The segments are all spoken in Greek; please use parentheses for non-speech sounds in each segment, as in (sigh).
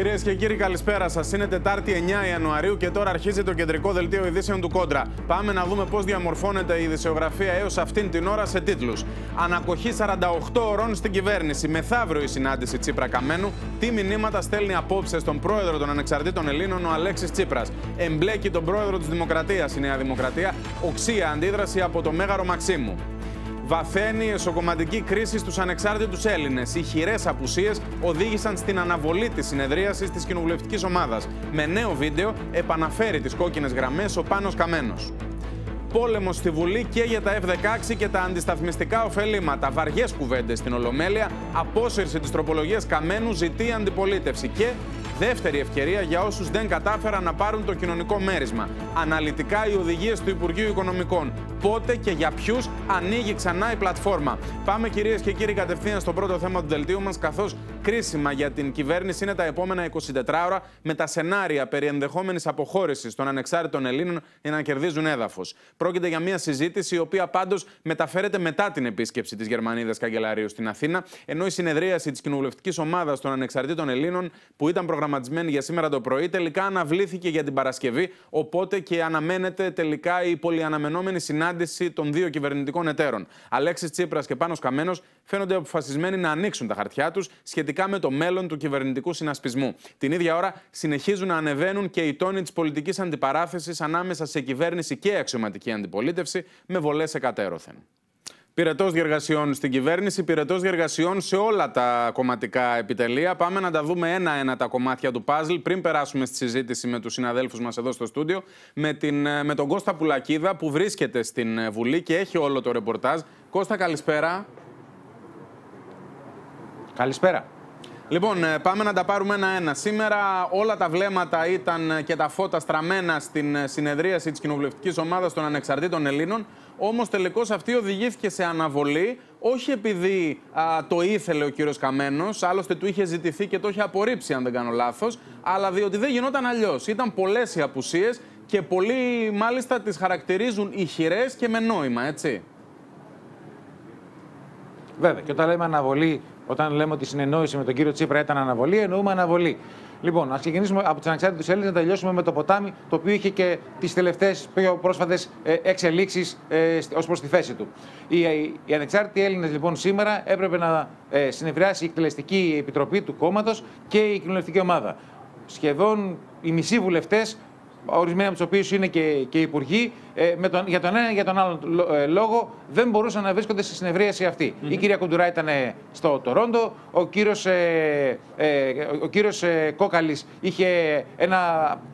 Κυρίες και κύριοι, καλησπέρα σας. Είναι Τετάρτη 9 Ιανουαρίου και τώρα αρχίζει το κεντρικό δελτίο ειδήσεων του Κόντρα. Πάμε να δούμε πώς διαμορφώνεται η ειδησιογραφία έως αυτήν την ώρα σε τίτλους. Ανακοχή 48 ωρών στην κυβέρνηση. Μεθαύριο η συνάντηση Τσίπρα Καμένου. Τι μηνύματα στέλνει απόψε στον πρόεδρο των Ανεξαρτήτων Ελλήνων, ο Αλέξης Τσίπρας. Εμπλέκει τον πρόεδρο της Δημοκρατίας η Νέα Δημοκρατία. Οξία αντίδραση από το Μέγαρο Μαξίμου. Βαθαίνει η εσωκομματική κρίση στους ανεξάρτητους Έλληνες. Οι χειρές απουσίες οδήγησαν στην αναβολή της συνεδρίασης της κοινοβουλευτικής ομάδας. Με νέο βίντεο επαναφέρει τις κόκκινες γραμμές ο Πάνος Καμένος. Πόλεμος στη Βουλή και για τα F-16 και τα αντισταθμιστικά ωφελήματα. Βαριές κουβέντες στην Ολομέλεια. Απόσυρση της τροπολογίας Καμένου ζητεί αντιπολίτευση. Και δεύτερη ευκαιρία για όσους δεν κατάφεραν να πάρουν το κοινωνικό μέρισμα. Αναλυτικά οι οδηγίες του Υπουργείου Οικονομικών. Πότε και για ποιους ανοίγει ξανά η πλατφόρμα. Πάμε κυρίες και κύριοι κατευθείαν στο πρώτο θέμα του δελτίου μας, καθώς κρίσιμα για την κυβέρνηση είναι τα επόμενα 24 ώρα με τα σενάρια περί ενδεχόμενης αποχώρησης των ανεξάρτητων Ελλήνων για να κερδίζουν έδαφος. Πρόκειται για μια συζήτηση η οποία πάντως μεταφέρεται μετά την επίσκεψη της Γερμανίδας Καγκελαρίου στην Αθήνα, ενώ η συνεδρίαση της κοινοβουλευτικής ομάδας των ανεξαρτήτων Ελλήνων που ήταν προγραμματισμένη για σήμερα το πρωί τελικά αναβλήθηκε για την Παρασκευή. Οπότε και αναμένεται τελικά η πολυαναμενόμενη συνάντηση των δύο κυβερνητικών εταίρων. Αλέξης Τσίπρας και Πάνος Καμένος φαίνονται αποφασισμένοι να ανοίξουν τα χαρτιά τους σχετικά με το μέλλον του κυβερνητικού συνασπισμού. Την ίδια ώρα συνεχίζουν να ανεβαίνουν και οι τόνοι της πολιτικής αντιπαράθεσης ανάμεσα σε κυβέρνηση και αξιωματική αντιπολίτευση με βολές εκατέρωθεν. Πυρετός διεργασιών στην κυβέρνηση, πυρετός διεργασιών σε όλα τα κομματικά επιτελεία. Πάμε να τα δούμε ένα-ένα τα κομμάτια του παζλ πριν περάσουμε στη συζήτηση με τους συναδέλφους μας εδώ στο στούντιο. Με, την, με τον Κώστα Πουλακίδα που βρίσκεται στην Βουλή και έχει όλο το ρεπορτάζ. Κώστα, καλησπέρα. Καλησπέρα. Λοιπόν, ε, πάμε να τα πάρουμε ένα-ένα. Σήμερα όλα τα βλέμματα ήταν και τα φώτα στραμμένα στην συνεδρίαση της κοινοβουλευτικής ομάδας των ανεξαρτήτων Ελλήνων. Όμως τελικώς αυτή οδηγήθηκε σε αναβολή, όχι επειδή το ήθελε ο κύριος Καμένος, άλλωστε του είχε ζητηθεί και το είχε απορρίψει αν δεν κάνω λάθος, αλλά διότι δεν γινόταν αλλιώς. Ήταν πολλές οι απουσίες και πολλοί μάλιστα τις χαρακτηρίζουν ηχηρές και με νόημα, έτσι. Βέβαια, και όταν λέμε αναβολή όταν λέμε ότι η συνεννόηση με τον κύριο Τσίπρα ήταν αναβολή, εννοούμε αναβολή. Λοιπόν, ας ξεκινήσουμε από του ανεξάρτητου Έλληνε να τελειώσουμε με το ποτάμι, το οποίο είχε και τις τελευταίες πιο πρόσφατες εξελίξεις ε, ως προς τη θέση του. Οι, οι ανεξάρτητοι Έλληνες, λοιπόν, σήμερα έπρεπε να ε, συνεδριάσει η εκτελεστική επιτροπή του κόμματος και η κοινωνιστική ομάδα. Σχεδόν οι μισοί βουλευτές ορισμένοι από τους οποίους είναι και, και υπουργοί, ε, με τον, για τον ένα ή για τον άλλο ε, λόγο δεν μπορούσαν να βρίσκονται στη συνεδρίαση αυτή. Η κυρία Κουντουρά ήταν ε, στο Τορόντο, ο κύριος ε, ε, ο κύριος, ε, Κόκαλης είχε ένα,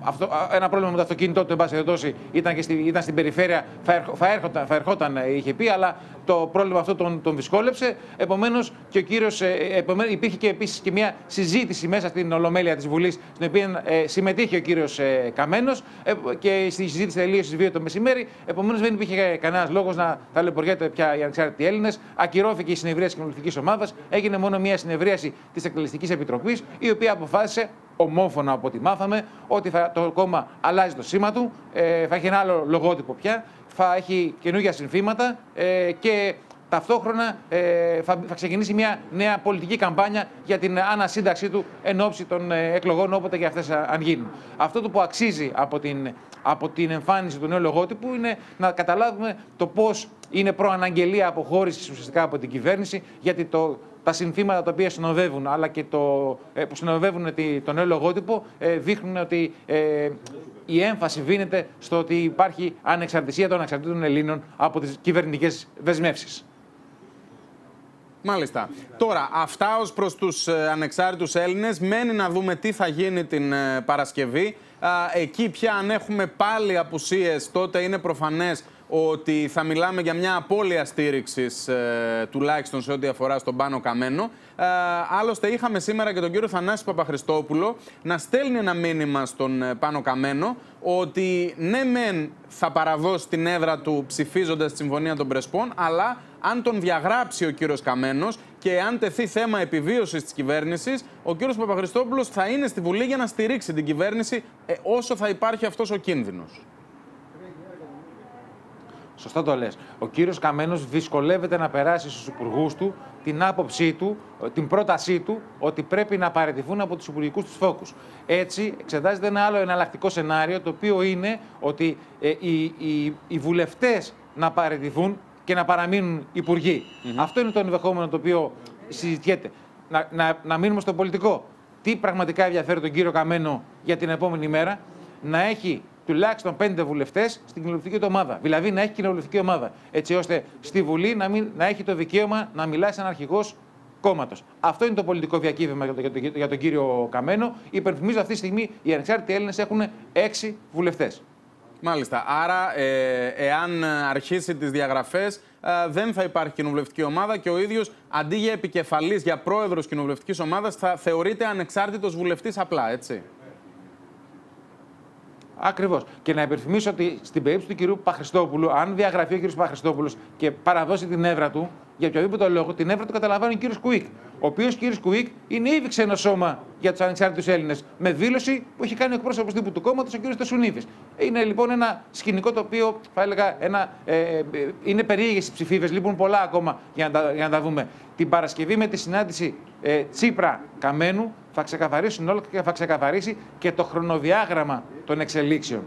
αυτό, ένα πρόβλημα με το αυτοκίνητό του, εν πάση περιπτώσει, ήταν, και στη, ήταν στην περιφέρεια, θα, θα, έρχονταν, θα ερχόταν, είχε πει, αλλά το πρόβλημα αυτό τον, τον δυσκόλεψε. Επομένως, και ο κύριος. Ε, υπήρχε και επίσης και μια συζήτηση μέσα στην Ολομέλεια της Βουλής, στην οποία ε, συμμετείχε ο κύριος ε, Καμένος ε, και στη συζήτηση τελείωσε στις 2 το μεσημέρι. Επομένως, δεν υπήρχε κανένας λόγος να ταλαιπωριέται πια οι ανεξάρτητοι Έλληνες. Ακυρώθηκε η συνεδρία της κοινοβουλευτικής ομάδας. Έγινε μόνο μια συνεδρίαση της Εκτελεστικής Επιτροπής, η οποία αποφάσισε ομόφωνα από ό,τι μάθαμε, ότι θα, το κόμμα αλλάζει το σήμα του, ε, θα έχει ένα άλλο λογότυπο πια, θα έχει καινούργια συνθήματα ε, και ταυτόχρονα ε, θα, θα ξεκινήσει μια νέα πολιτική καμπάνια για την ανασύνταξή του εν ώψη των ε, εκλογών, όποτε και αυτές αν γίνουν. Αυτό το που αξίζει από την, από την εμφάνιση του νέου λογότυπου είναι να καταλάβουμε το πώς είναι προαναγγελία αποχώρησης ουσιαστικά από την κυβέρνηση, γιατί το, τα συνθήματα τα οποία συνοδεύουν, αλλά και το, ε, που συνοδεύουν το νέο λογότυπο, ε, δείχνουν ότι ε, η έμφαση βίνεται στο ότι υπάρχει ανεξαρτησία των ανεξαρτήτων Ελλήνων από τις κυβερνητικές δεσμεύσεις. Μάλιστα. Τώρα, αυτά ως προς τους ανεξάρτητους Έλληνες. Μένει να δούμε τι θα γίνει την Παρασκευή. Εκεί πια αν έχουμε πάλι απουσίες, τότε είναι προφανές ότι θα μιλάμε για μια απώλεια στήριξης ε, τουλάχιστον σε ό,τι αφορά στον Πάνο Καμένο. Ε, άλλωστε, είχαμε σήμερα και τον κύριο Θανάση Παπαχριστόπουλο να στέλνει ένα μήνυμα στον ε, Πάνο Καμένο ότι ναι, μεν θα παραδώσει την έδρα του ψηφίζοντας τη Συμφωνία των Πρεσπών, αλλά αν τον διαγράψει ο κύριος Καμένος και αν τεθεί θέμα επιβίωσης της κυβέρνησης, ο κύριος Παπαχριστόπουλο θα είναι στη Βουλή για να στηρίξει την κυβέρνηση ε, όσο θα υπάρχει αυτός ο κίνδυνος. Σωστά το λες. Ο κύριος Καμένος δυσκολεύεται να περάσει στους υπουργούς του την άποψή του, την πρότασή του ότι πρέπει να παραιτηθούν από τους υπουργικούς τους φόκους. Έτσι, εξετάζεται ένα άλλο εναλλακτικό σενάριο, το οποίο είναι ότι ε, οι, οι, οι βουλευτές να παραιτηθούν και να παραμείνουν Αυτό είναι το ενδεχόμενο το οποίο συζητιέται. Να, να, να μείνουμε στο πολιτικό. Τι πραγματικά ενδιαφέρει τον κύριο Καμένο για την επόμενη μέρα, να έχει τουλάχιστον πέντε βουλευτές στην κοινοβουλευτική του ομάδα. Δηλαδή να έχει κοινοβουλευτική ομάδα. Έτσι ώστε στη Βουλή να, μην, να έχει το δικαίωμα να μιλάει σαν αρχηγός κόμματος. Αυτό είναι το πολιτικό διακύβευμα για, το, για, για τον κύριο Καμένο. Υπενθυμίζω αυτή τη στιγμή οι ανεξάρτητοι Έλληνες έχουν έξι βουλευτές. Μάλιστα. Άρα, ε, εάν αρχίσει τις διαγραφές, ε, δεν θα υπάρχει κοινοβουλευτική ομάδα και ο ίδιος αντί για επικεφαλής, για πρόεδρος κοινοβουλευτικής ομάδας, θα θεωρείται ανεξάρτητος βουλευτής απλά, έτσι. Ακριβώς. Και να υπενθυμίσω ότι στην περίπτωση του κυρίου Παχριστόπουλου, αν διαγραφεί ο κύριος Παχριστόπουλος και παραδώσει την έβρα του, για οποιοδήποτε λόγο, την έβρα του καταλαβαίνει ο κύριος Κουίκ. Ο οποίος κύριος Κουίκ είναι ήδη ξένο σώμα για τους ανεξάρτητους Έλληνες. Με δήλωση που έχει κάνει ο εκπρόσωπος τύπου του κόμματος, ο κύριος Τεσουνίδης. Είναι λοιπόν ένα σκηνικό το οποίο θα έλεγα ένα, ε, ε είναι περίεργε οι ψηφίδε. Λοιπόν, πολλά ακόμα για να, τα, για να τα δούμε. Την Παρασκευή με τη συνάντηση ε, Τσίπρα Καμένου θα ξεκαθαρίσουν όλα και θα ξεκαθαρίσει και το χρονοδιάγραμμα των εξελίξεων.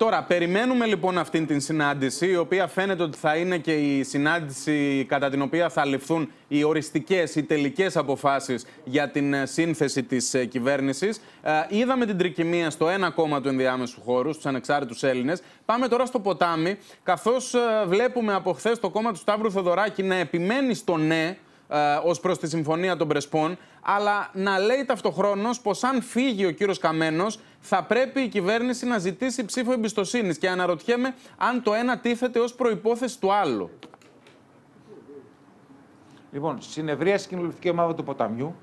Τώρα, περιμένουμε λοιπόν αυτήν την συνάντηση, η οποία φαίνεται ότι θα είναι και η συνάντηση κατά την οποία θα ληφθούν οι οριστικές, οι τελικές αποφάσεις για την ε, σύνθεση της ε, κυβέρνησης. Ε, είδαμε την τρικυμία στο ένα κόμμα του ενδιάμεσου χώρου, στους ανεξάρτητους Έλληνες. Πάμε τώρα στο ποτάμι, καθώς βλέπουμε από χθες το κόμμα του Σταύρου Θεοδωράκη να επιμένει στο ναι, ως προς τη συμφωνία των Πρεσπών, αλλά να λέει ταυτοχρόνως πως αν φύγει ο κύριος Καμένος θα πρέπει η κυβέρνηση να ζητήσει ψήφο εμπιστοσύνης και αναρωτιέμαι αν το ένα τίθεται ως προϋπόθεση του άλλου. Λοιπόν, συνεδρία στην κοινοβουλευτική ομάδα του Ποταμιού.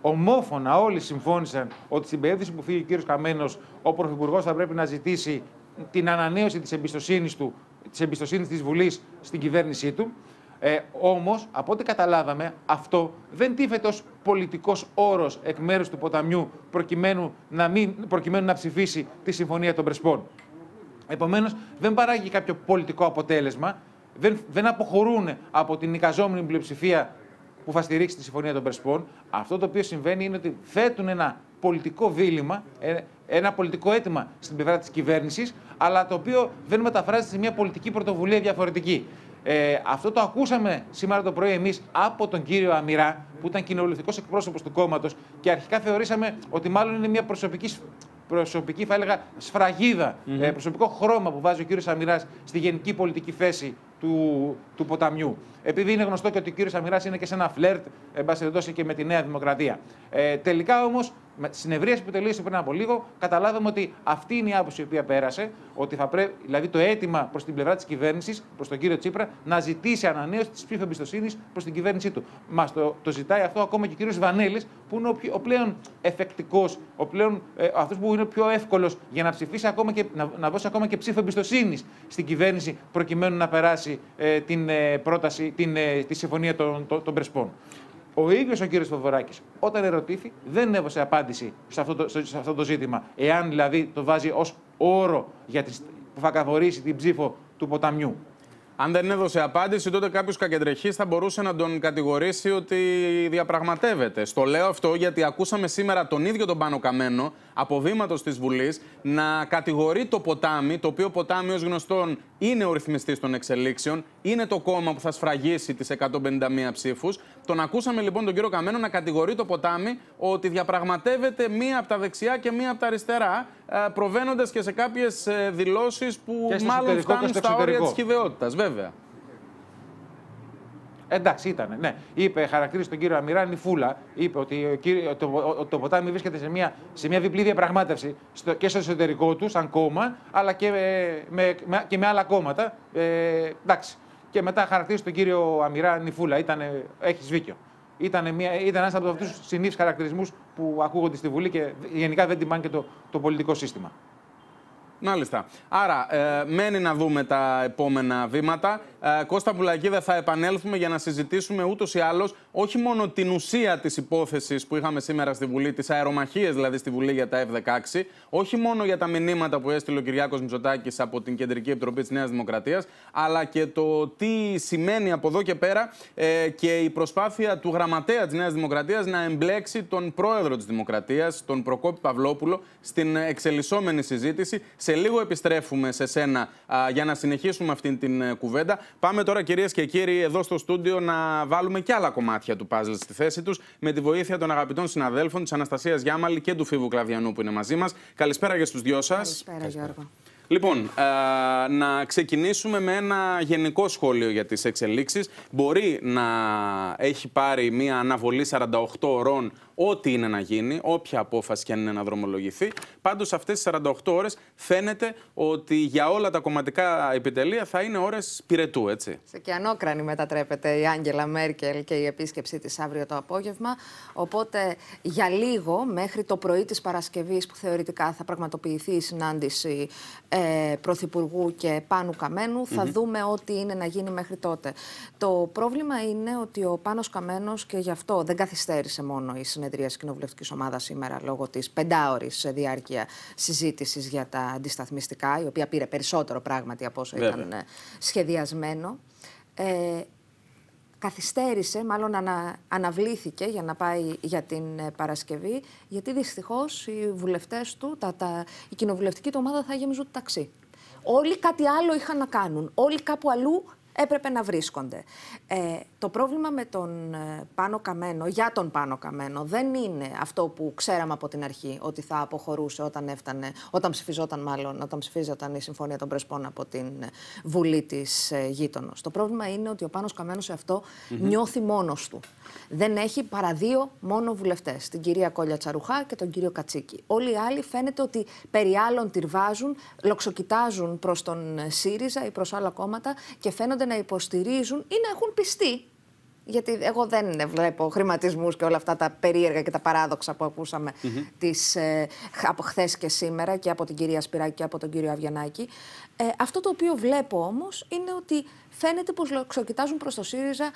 Ομόφωνα όλοι συμφώνησαν ότι στην περίπτωση που φύγει ο κύριος Καμένος, ο Πρωθυπουργός θα πρέπει να ζητήσει την ανανέωση της εμπιστοσύνης του, της εμπιστοσύνης της Βουλής στην κυβέρνησή του. Ε, Όμως, από ό,τι καταλάβαμε, αυτό δεν τίθεται ως πολιτικός όρος εκ μέρους του ποταμιού προκειμένου να, μην, προκειμένου να ψηφίσει τη Συμφωνία των Πρεσπών. Επομένως, δεν παράγει κάποιο πολιτικό αποτέλεσμα, δεν, δεν αποχωρούν από την εικαζόμενη πλειοψηφία που θα στηρίξει τη Συμφωνία των Πρεσπών. Αυτό το οποίο συμβαίνει είναι ότι θέτουν ένα πολιτικό δίλημα, ε, ένα πολιτικό αίτημα στην πλευρά της κυβέρνησης, αλλά το οποίο δεν μεταφράζεται σε μια πολιτική πρωτοβουλία διαφορετική. Ε, αυτό το ακούσαμε σήμερα το πρωί εμείς από τον κύριο Αμυρά, που ήταν κοινοβουλευτικός εκπρόσωπος του κόμματος και αρχικά θεωρήσαμε ότι μάλλον είναι μια προσωπική, προσωπική θα έλεγα, σφραγίδα, ε, προσωπικό χρώμα που βάζει ο κύριος Αμυράς στη γενική πολιτική θέση του, του ποταμιού. Επειδή είναι γνωστό και ότι ο κύριος Αμυράς είναι και σε ένα φλερτ, εν πάση και με τη Νέα Δημοκρατία. Ε, τελικά όμως, με τι συνεδρίε που τελείωσε πριν από λίγο, καταλάβαμε ότι αυτή είναι η άποψη η οποία πέρασε. Ότι θα πρέπει, δηλαδή το αίτημα προς την πλευρά της κυβέρνησης, προς τον κύριο Τσίπρα, να ζητήσει ανανέωση της ψήφου εμπιστοσύνης προς την κυβέρνησή του. Μας το, το ζητάει αυτό ακόμα και ο κύριος Βανέλης, που είναι ο, ο πλέον εφεκτικός, ο πλέον ε, αυτός που είναι πιο εύκολος για να ψηφίσει ακόμα και να, να δώσει ακόμα και ψήφο εμπιστοσύνης στην κυβέρνηση προκειμένου να περάσει ε, την ε, πρόταση, την, ε, τη συμφωνία των, των, των Πρεσπών. Ο ίδιος ο κύριος Θοδωράκη, όταν ερωτήθη, δεν έδωσε απάντηση σε αυτό, το, σε αυτό το ζήτημα. Εάν δηλαδή το βάζει ως όρο για τις, που θα καθορίσει την ψήφο του ποταμιού. Αν δεν έδωσε απάντηση, τότε κάποιος κακεντρεχής θα μπορούσε να τον κατηγορήσει ότι διαπραγματεύεται. Στο λέω αυτό γιατί ακούσαμε σήμερα τον ίδιο τον Πάνο Καμένο από βήματος της Βουλής να κατηγορεί το ποτάμι, το οποίο ποτάμι ως γνωστόν είναι ο ρυθμιστής των εξελίξεων, είναι το κόμμα που θα σφραγίσει τις 151 ψήφους. Τον ακούσαμε λοιπόν τον κύριο Καμένο να κατηγορεί το ποτάμι ότι διαπραγματεύεται μία από τα δεξιά και μία από τα αριστερά, ε, προβαίνοντας και σε κάποιες δηλώσεις που μάλλον φτάνουν στα όρια της χιδεότητα, βέβαια. Εντάξει, ήταν. Ναι. Είπε, χαρακτήρισε τον κύριο Αμυράνη φούλα. Είπε ότι το, το ποτάμι βρίσκεται σε μια, σε μια διπλή διαπραγμάτευση στο, και στο εσωτερικό του, σαν κόμμα, αλλά και με, με, και με άλλα κόμματα. Ε, εντάξει. Και μετά χαρακτήρισε τον κύριο Αμυράνη φούλα. Έχεις δίκιο. Ήταν, μια, ήταν ένας από αυτούς τους συνήθεις χαρακτηρισμούς που ακούγονται στη Βουλή και γενικά δεν τιμάνε και το, το πολιτικό σύστημα. Μάλιστα. Άρα, ε, μένει να δούμε τα επόμενα βήματα. Ε, Κώστα Πουλακίδα, θα επανέλθουμε για να συζητήσουμε ούτως ή άλλως όχι μόνο την ουσία της υπόθεσης που είχαμε σήμερα στη Βουλή, τις αερομαχίες δηλαδή στη Βουλή για τα F-16, όχι μόνο για τα μηνύματα που έστειλε ο Κυριάκος Μητσοτάκης από την Κεντρική Επιτροπή της Νέας Δημοκρατίας, αλλά και το τι σημαίνει από εδώ και πέρα ε, και η προσπάθεια του γραμματέα της Νέας Δημοκρατίας να εμπλέξει τον πρόεδρο της Δημοκρατίας, τον Προκόπη Παυλόπουλο, στην εξελισσόμενη συζήτηση. Σε λίγο επιστρέφουμε σε σένα για να συνεχίσουμε αυτή την ε, κουβέντα. Πάμε τώρα, κυρίες και κύριοι, εδώ στο στούντιο να βάλουμε και άλλα κομμάτια του παζλ στη θέση τους με τη βοήθεια των αγαπητών συναδέλφων της Αναστασίας Γιάμαλη και του Φίβου Κλαβιανού που είναι μαζί μας. Καλησπέρα για στους δυο σας. Καλησπέρα, Γιώργο. Λοιπόν, να ξεκινήσουμε με ένα γενικό σχόλιο για τις εξελίξεις. Μπορεί να έχει πάρει μια αναβολή 48 ώρων ό,τι είναι να γίνει, όποια απόφαση και αν είναι να δρομολογηθεί. Πάντως, αυτές τις 48 ώρες φαίνεται ότι για όλα τα κομματικά επιτελεία θα είναι ώρες πυρετού, έτσι. Σε κιανόκρανη μετατρέπεται η Άγγελα Μέρκελ και η επίσκεψή της αύριο το απόγευμα. Οπότε, για λίγο, μέχρι το πρωί της Παρασκευής, που θεωρητικά θα πραγματοποιηθεί η συνάντηση ε, Πρωθυπουργού και Πάνου Καμένου, θα δούμε ό,τι είναι να γίνει μέχρι τότε. Το πρόβλημα είναι ότι ο Πάνος Καμένος και γι' αυτό δεν καθυστέρησε μόνο η συνέντευξη συνεδρία της κοινοβουλευτικής ομάδας σήμερα λόγω της πεντάωρης διάρκεια συζήτησης για τα αντισταθμιστικά, η οποία πήρε περισσότερο πράγματι από όσο ήταν ε, σχεδιασμένο. Ε, καθυστέρησε, μάλλον ανα, αναβλήθηκε για να πάει για την ε, Παρασκευή, γιατί δυστυχώς οι βουλευτές του, τα, τα, η κοινοβουλευτική του ομάδα θα γεμίζουν το ταξί. Όλοι κάτι άλλο είχαν να κάνουν. Όλοι κάπου αλλού έπρεπε να βρίσκονται. Ε, το πρόβλημα με τον ε, Πάνο Καμένο, για τον Πάνο Καμένο, δεν είναι αυτό που ξέραμε από την αρχή, ότι θα αποχωρούσε όταν έφτανε, όταν ψηφιζόταν μάλλον, όταν ψηφίζονταν η Συμφωνία των Πρεσπών από την Βουλή της ε, γείτονος. Το πρόβλημα είναι ότι ο Πάνος Καμένος σε αυτό νιώθει μόνος του. Δεν έχει παρά δύο μόνο βουλευτές, την κυρία Κόλια Τσαρουχά και τον κύριο Κατσίκη. Όλοι οι άλλοι φαίνεται ότι περί άλλων τυρβάζουν, λοξοκοιτάζουν προς τον ΣΥΡΙΖΑ ή προς άλλα κόμματα και φαίνονται να υποστηρίζουν ή να έχουν πιστεί γιατί εγώ δεν βλέπω χρηματισμούς και όλα αυτά τα περίεργα και τα παράδοξα που ακούσαμε τις, ε, από χθες και σήμερα και από την κυρία Σπυράκη και από τον κύριο Αβιανάκη. Ε, αυτό το οποίο βλέπω όμως είναι ότι φαίνεται πως ξοκοιτάζουν προς το ΣΥΡΙΖΑ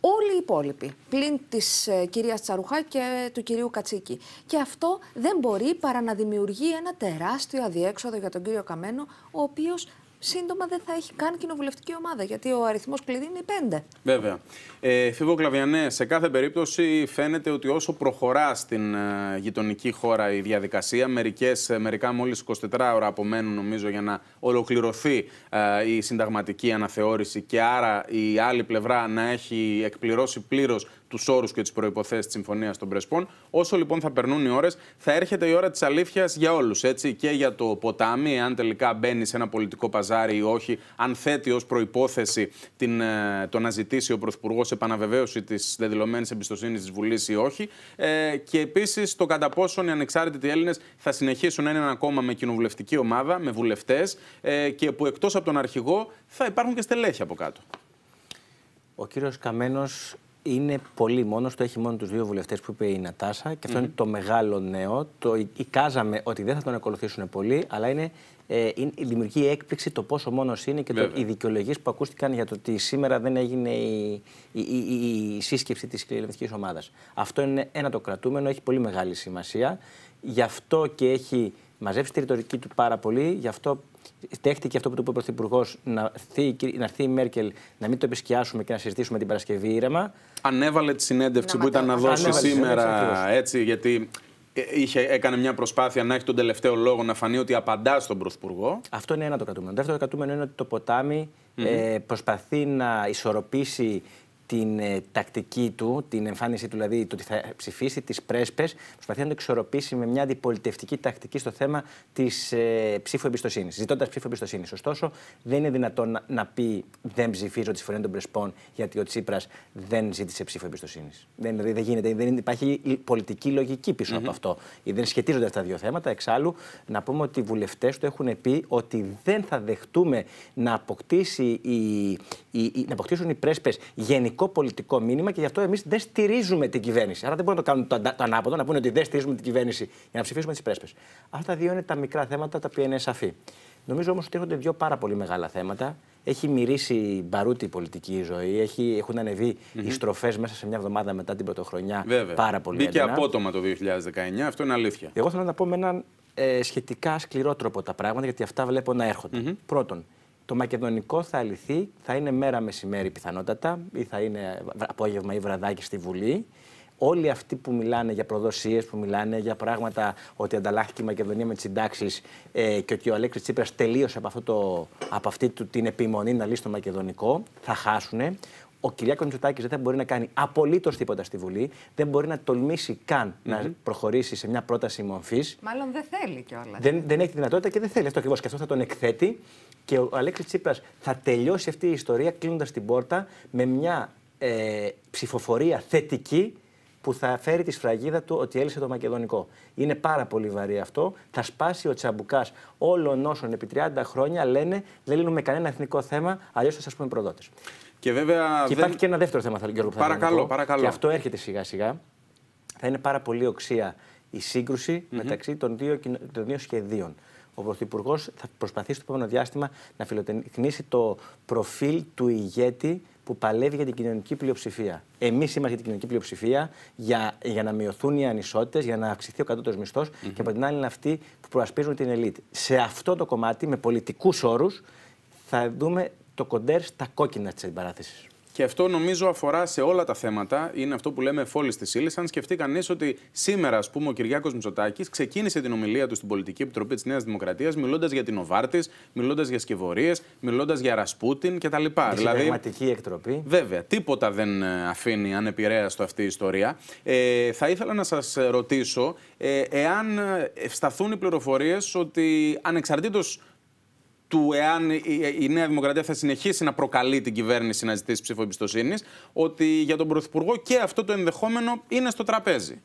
όλοι οι υπόλοιποι, πλην της ε, κυρίας Τσαρουχά και του κυρίου Κατσίκη. Και αυτό δεν μπορεί παρά να δημιουργεί ένα τεράστιο αδιέξοδο για τον κύριο Καμένο, ο οποίος σύντομα δεν θα έχει καν κοινοβουλευτική ομάδα, γιατί ο αριθμός κλειδί είναι οι πέντε. Βέβαια. Ε, Φίβο Κλαβιανέ, σε κάθε περίπτωση φαίνεται ότι όσο προχωρά στην ε, γειτονική χώρα η διαδικασία, μερικές, ε, μερικά μόλις 24 ώρα απομένουν νομίζω για να ολοκληρωθεί ε, η συνταγματική αναθεώρηση και άρα η άλλη πλευρά να έχει εκπληρώσει πλήρως τους όρους και τις προποθέσει της Συμφωνίας των Πρεσπών. Όσο λοιπόν θα περνούν οι ώρες, θα έρχεται η ώρα της αλήθειας για όλους. Και για το ποτάμι, αν τελικά μπαίνει σε ένα πολιτικό παζάρι ή όχι, αν θέτει ως προπόθεση την, ε, το να ζητήσει ο Πρωθυπουργός επαναβεβαίωση της δεδηλωμένης εμπιστοσύνης της Βουλής ή όχι. Ε, και επίσης το κατά πόσον οι ανεξάρτητοι Έλληνες θα συνεχίσουν να είναι ένα κόμμα με κοινοβουλευτική ομάδα, με βουλευτές ε, και που εκτός από τον αρχηγό θα υπάρχουν και στελέχη από κάτω. Ο κύριος Καμένος είναι πολύ μόνος του. Έχει μόνο τους δύο βουλευτές που είπε η Νατάσα. Και αυτό είναι το μεγάλο νέο. Το εικάζαμε ότι δεν θα τον ακολουθήσουν πολύ, αλλά είναι, ε, είναι, δημιουργεί έκπληξη το πόσο μόνος είναι και το, οι δικαιολογίες που ακούστηκαν για το ότι σήμερα δεν έγινε η, η, η, η σύσκεψη της κοινοβουλευτική ομάδας. Αυτό είναι ένα το κρατούμενο, έχει πολύ μεγάλη σημασία. Γι' αυτό και έχει μαζέψει τη ρητορική του πάρα πολύ. Γι' αυτό Δέχτηκε αυτό που του είπε ο Πρωθυπουργός να, να έρθει η Μέρκελ να μην το επισκιάσουμε και να συζητήσουμε την Παρασκευή ήρεμα. Ανέβαλε τη συνέντευξη που ήταν να δώσει σήμερα. Έτσι, γιατί ε, είχε, έκανε μια προσπάθεια να έχει τον τελευταίο λόγο να φανεί ότι απαντά στον Πρωθυπουργό. Αυτό είναι ένα το κρατούμενο. Το δεύτερο κρατούμενο είναι ότι το ποτάμι ε, προσπαθεί να ισορροπήσει την ε, τακτική του, την εμφάνιση του, δηλαδή το ότι θα ψηφίσει τις πρέσπες, προσπαθεί να το εξορροπήσει με μια αντιπολιτευτική τακτική στο θέμα της ε, ψήφου εμπιστοσύνης, ζητώντας ψήφου εμπιστοσύνης. Ωστόσο, δεν είναι δυνατόν να, να πει δεν ψηφίζω τη συμφωνία των Πρεσπών γιατί ο Τσίπρας δεν ζήτησε ψήφο εμπιστοσύνης. Δεν, δηλαδή, δεν, γίνεται, δεν υπάρχει πολιτική λογική πίσω από αυτό. Δεν σχετίζονται αυτά τα δύο θέματα. Εξάλλου, να πούμε ότι οι βουλευτές του έχουν πει ότι δεν θα δεχτούμε να, αποκτήσει η, η, η, να αποκτήσουν οι πρέσπες γενικά πολιτικό μήνυμα και γι' αυτό εμείς δεν στηρίζουμε την κυβέρνηση. Άρα δεν μπορούμε να το κάνουν το, το ανάποδο, να πούνε ότι δεν στηρίζουμε την κυβέρνηση για να ψηφίσουμε τις πρέσπες. Αυτά τα δύο είναι τα μικρά θέματα τα οποία είναι σαφή. Νομίζω όμως ότι έρχονται δύο πάρα πολύ μεγάλα θέματα. έχει μυρίσει μπαρούτη η πολιτική ζωή. Έχει, έχουν ανεβεί οι στροφές μέσα σε μια εβδομάδα μετά την πρωτοχρονιά Βέβαια. πάρα πολύ Μπήκε έντονα. απότομα το 2019, αυτό είναι αλήθεια. Εγώ θέλω να τα πω με έναν ε, σχετικά σκληρό τρόπο τα πράγματα, γιατί αυτά βλέπω να έρχονται. Πρώτον, το μακεδονικό θα αλυθεί, θα είναι μέρα μεσημέρι πιθανότατα, ή θα είναι απόγευμα ή βραδάκι στη Βουλή. Όλοι αυτοί που μιλάνε για προδοσίες, που μιλάνε για πράγματα ότι ανταλλάχθηκε η Μακεδονία με τις συντάξεις ε, και ότι ο Αλέξης Τσίπρας τελείωσε από, αυτό το, από αυτή του, την επιμονή να λύσει το μακεδονικό, θα χάσουν. Ο Κυριάκος Μητσοτάκης δεν θα μπορεί να κάνει απολύτως τίποτα στη Βουλή, δεν μπορεί να τολμήσει καν να προχωρήσει σε μια πρόταση μορφής. Μάλλον δεν θέλει κιόλας. Δεν, δεν έχει τη δυνατότητα και δεν θέλει αυτό ακριβώς. Και αυτό θα τον εκθέτει. Και ο Αλέξης Τσίπρας θα τελειώσει αυτή η ιστορία κλείνοντας την πόρτα με μια ε, ψηφοφορία θετική που θα φέρει τη σφραγίδα του ότι έλυσε το μακεδονικό. Είναι πάρα πολύ βαρύ αυτό. Θα σπάσει ο τσαμπουκάς όλων όσων επί 30 χρόνια λένε δεν λύνουμε κανένα εθνικό θέμα, αλλιώς θα σας πούμε προδότες. Και βέβαια. Και υπάρχει και ένα δεύτερο θέμα, θα- Γιώργο, που θα Παρακαλώ, ήθελα να πω. παρακαλώ. Και αυτό έρχεται σιγά σιγά. Θα είναι πάρα πολύ οξία η συγκρουση μεταξύ των δύο, κοινο- των δύο σχεδίων. Ο Πρωθυπουργός θα προσπαθήσει το επόμενο διάστημα να φιλοτεχνήσει το προφίλ του ηγέτη που παλεύει για την κοινωνική πλειοψηφία. Εμείς είμαστε για την κοινωνική πλειοψηφία για, για να μειωθούν οι ανισότητες, για να αυξηθεί ο κατώτερος μισθός και από την άλλη είναι αυτοί που προασπίζουν την ελίτ. Σε αυτό το κομμάτι, με πολιτικούς όρους, θα δούμε το κοντέρ στα κόκκινα της αντιπαράθεσης. Και αυτό νομίζω αφορά σε όλα τα θέματα. Είναι αυτό που λέμε φόλης της ύλης. Αν σκεφτεί κανείς ότι σήμερα, ας πούμε, ο Κυριάκος Μητσοτάκης ξεκίνησε την ομιλία του στην Πολιτική Επιτροπή της Νέας Δημοκρατίας μιλώντας για την Οβάρτης, μιλώντας για σκευωρίες, μιλώντας για Ρασπούτιν κτλ. Η Δηλαδή, συνταγματική εκτροπή. Βέβαια, τίποτα δεν ε, αφήνει ανεπηρέαστο αυτή η ιστορία. Ε, θα ήθελα να σας ρωτήσω ε, εάν ε, ευσταθούν οι πληροφορίες ότι ανεξαρτήτως του εάν η, η Νέα Δημοκρατία θα συνεχίσει να προκαλεί την κυβέρνηση να ζητήσει ψήφο εμπιστοσύνης, ότι για τον Πρωθυπουργό και αυτό το ενδεχόμενο είναι στο τραπέζι.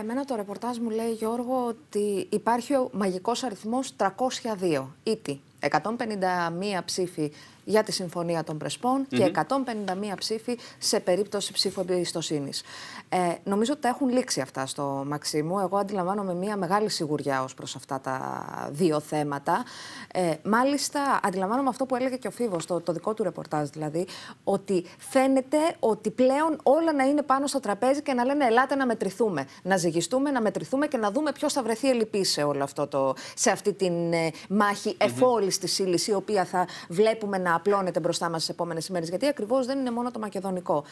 Εμένα το ρεπορτάζ μου λέει, Γιώργο, ότι υπάρχει ο μαγικός αριθμός 302. Ήτι 151 ψήφοι για τη Συμφωνία των Πρεσπών και 151 ψήφοι σε περίπτωση ψήφου εμπιστοσύνης. Ε, νομίζω ότι τα έχουν λήξει αυτά στο Μαξίμου. Εγώ αντιλαμβάνομαι μια μεγάλη σιγουριά ως προς αυτά τα δύο θέματα. Ε, μάλιστα, αντιλαμβάνομαι αυτό που έλεγε και ο Φίβος, το, το δικό του ρεπορτάζ δηλαδή, ότι φαίνεται ότι πλέον όλα να είναι πάνω στο τραπέζι και να λένε ελάτε να μετρηθούμε. Να ζυγιστούμε, να μετρηθούμε και να δούμε ποιος θα βρεθεί ελλειπής σε όλο αυτό το, σε αυτή την ε, μάχη εφόλης της ύλης, η οποία θα βλέπουμε να απλώνεται μπροστά μας στις επόμενες ημέρες. Γιατί ακριβώς δεν είναι μόνο το μακεδονικό.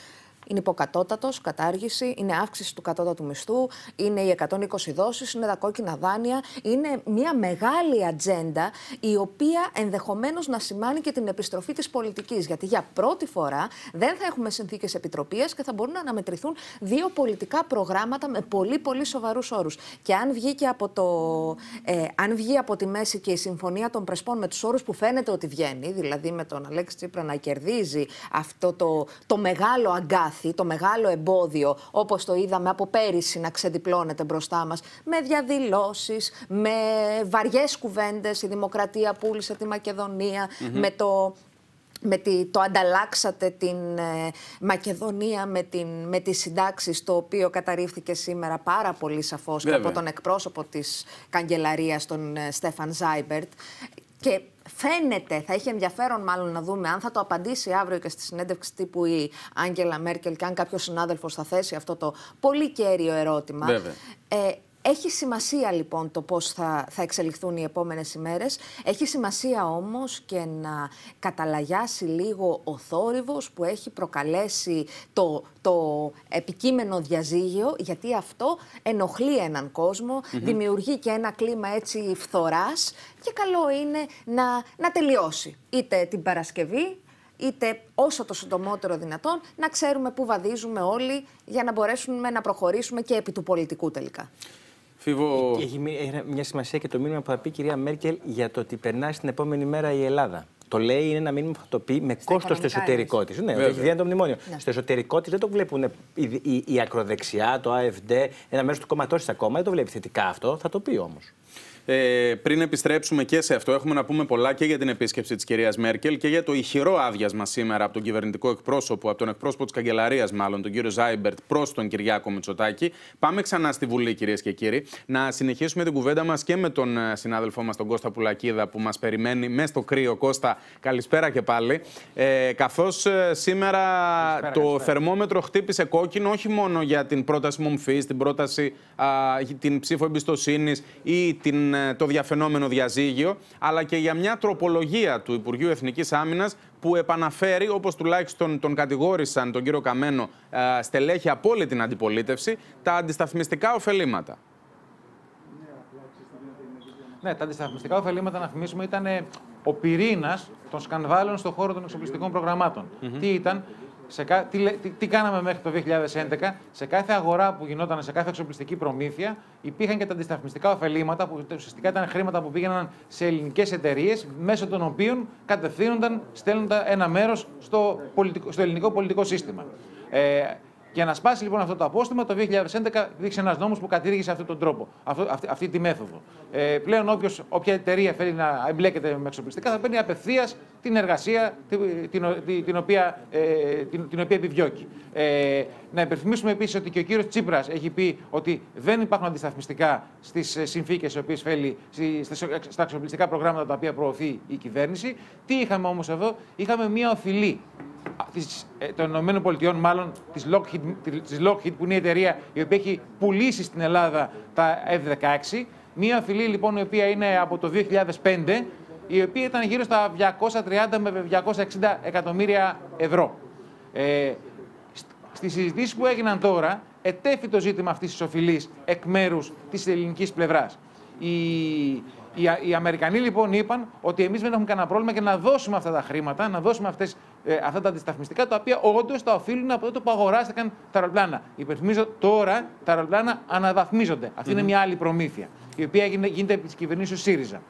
Είναι υποκατώτατος, κατάργηση, είναι αύξηση του κατώτατου μισθού, είναι οι 120 δόσεις, είναι τα κόκκινα δάνεια. Είναι μια μεγάλη ατζέντα η οποία ενδεχομένως να σημάνει και την επιστροφή της πολιτικής. Γιατί για πρώτη φορά δεν θα έχουμε συνθήκες επιτροπίας και θα μπορούν να αναμετρηθούν δύο πολιτικά προγράμματα με πολύ πολύ σοβαρούς όρους. Και αν βγει, και από το, ε, αν βγει από τη μέση και η συμφωνία των Πρεσπών με τους όρους που φαίνεται ότι βγαίνει, δηλαδή με τον Αλέξη Τσίπρα να κερδίζει αυτό το, το μεγάλο αγκάθι, το μεγάλο εμπόδιο, όπως το είδαμε από πέρυσι να ξεδιπλώνεται μπροστά μας, με διαδηλώσεις, με βαριές κουβέντες, η Δημοκρατία πούλησε τη Μακεδονία με το με τη, το ανταλλάξατε την ε, Μακεδονία με, την, με τις συντάξεις, το οποίο καταρρίφθηκε σήμερα πάρα πολύ σαφώς και Βέβαια. από τον εκπρόσωπο της καγκελαρίας, τον ε, Στέφαν Ζάιμπερτ. Και φαίνεται, θα έχει ενδιαφέρον μάλλον να δούμε αν θα το απαντήσει αύριο και στη συνέντευξη τύπου η Άγγελα Μέρκελ και αν κάποιος συνάδελφος θα θέσει αυτό το πολύ κέριο ερώτημα. Βέβαια. Ε, έχει σημασία λοιπόν το πώς θα, θα εξελιχθούν οι επόμενες ημέρες. Έχει σημασία όμως και να καταλαγιάσει λίγο ο θόρυβος που έχει προκαλέσει το, το επικείμενο διαζύγιο, γιατί αυτό ενοχλεί έναν κόσμο, δημιουργεί και ένα κλίμα έτσι φθοράς και καλό είναι να, να τελειώσει. Είτε την Παρασκευή, είτε όσο το συντομότερο δυνατόν, να ξέρουμε πού βαδίζουμε όλοι για να μπορέσουμε να προχωρήσουμε και επί του πολιτικού τελικά. Φίβο. Έχει μη- έχει μια σημασία και το μήνυμα που θα πει η κυρία Μέρκελ για το ότι περνάει στην επόμενη μέρα η Ελλάδα. Το λέει, είναι ένα μήνυμα που θα το πει με κόστος στο οικονομικά εσωτερικό της. Ναι, ότι Βέβαια. έχει δει το μνημόνιο. Ναι. Στο εσωτερικό της δεν το βλέπουν η, η, η ακροδεξιά, το AFD, ένα μέρος του κόμματός της ακόμα. Δεν το βλέπει θετικά αυτό, θα το πει όμως. Ε, πριν επιστρέψουμε και σε αυτό, έχουμε να πούμε πολλά και για την επίσκεψη της κυρίας Μέρκελ και για το ηχηρό άδειασμα σήμερα από τον κυβερνητικό εκπρόσωπο, από τον εκπρόσωπο της καγκελαρίας, μάλλον, τον κύριο Ζάιμπερτ, προς τον Κυριάκο Μητσοτάκη. Πάμε ξανά στη Βουλή, κυρίες και κύριοι, να συνεχίσουμε την κουβέντα μας και με τον ε, συνάδελφό μας, τον Κώστα Πουλακίδα, που μας περιμένει μέσα στο κρύο. Κώστα, καλησπέρα και πάλι. Ε, Καθώς ε, σήμερα το καλησπέρα. θερμόμετρο χτύπησε κόκκινο, όχι μόνο για την πρόταση μομφή, την πρόταση, α, την ψήφο εμπιστοσύνης ή την, ε, το διαφαινόμενο διαζύγιο, αλλά και για μια τροπολογία του Υπουργείου Εθνικής Άμυνας που επαναφέρει, όπως τουλάχιστον τον κατηγόρησαν τον κύριο Καμένο, στελέχη από όλη την αντιπολίτευση, τα αντισταθμιστικά ωφελήματα. Ναι, τα αντισταθμιστικά ωφελήματα, να θυμίσουμε, ήταν ο πυρήνας των σκανδάλων στον χώρο των εξοπλιστικών προγραμμάτων. Τι ήταν, σε κα... τι, τι, τι, κάναμε μέχρι το 2011, σε κάθε αγορά που γινόταν, σε κάθε εξοπλιστική προμήθεια, υπήρχαν και τα αντισταθμιστικά ωφελήματα, που ουσιαστικά ήταν χρήματα που πήγαιναν σε ελληνικές εταιρείες, μέσω των οποίων κατευθύνονταν, στέλνονταν ένα μέρος στο, στο ελληνικό πολιτικό σύστημα. Ε, για να σπάσει λοιπόν αυτό το απόστημα, το 2011 δείξε ένας νόμος που κατήργησε αυτόν τον τρόπο, αυτό, αυτή, αυτή, τη μέθοδο. Ε, πλέον, όποιος, όποια εταιρεία θέλει να εμπλέκεται με εξοπλιστικά θα παίρνει απευθείας την εργασία την, την, την, οποία, ε, την, την οποία επιδιώκει. Ε, να υπενθυμίσουμε επίσης ότι και ο κύριος Τσίπρας έχει πει ότι δεν υπάρχουν αντισταθμιστικά στις συνθήκες οι οποίες θέλει, στα εξοπλιστικά προγράμματα τα οποία προωθεί η κυβέρνηση. Τι είχαμε όμως εδώ, είχαμε μια οφειλή της, ε, των ΗΠΑ, μάλλον της Lockheed, της Lockheed, που είναι η εταιρεία η οποία έχει πουλήσει στην Ελλάδα τα F-16. Μία φυλή λοιπόν η οποία είναι από το 2005, η οποία ήταν γύρω στα 230 με 260 εκατομμύρια ευρώ. Ε, στις συζητήσεις που έγιναν τώρα, ετέθη το ζήτημα αυτής της οφειλής εκ μέρους της ελληνικής πλευράς. Η, οι, οι Αμερικανοί λοιπόν είπαν ότι εμείς δεν έχουμε κανένα πρόβλημα και να δώσουμε αυτά τα χρήματα, να δώσουμε αυτές, ε, αυτά τα αντισταθμιστικά τα οποία όντως τα οφείλουν από τότε που αγοράστηκαν τα αεροπλάνα. Υπενθυμίζω τώρα τα αεροπλάνα αναβαθμίζονται. Αυτή είναι μια άλλη προμήθεια, η οποία γίνεται επί της κυβερνήσεως ΣΥΡΙΖΑ.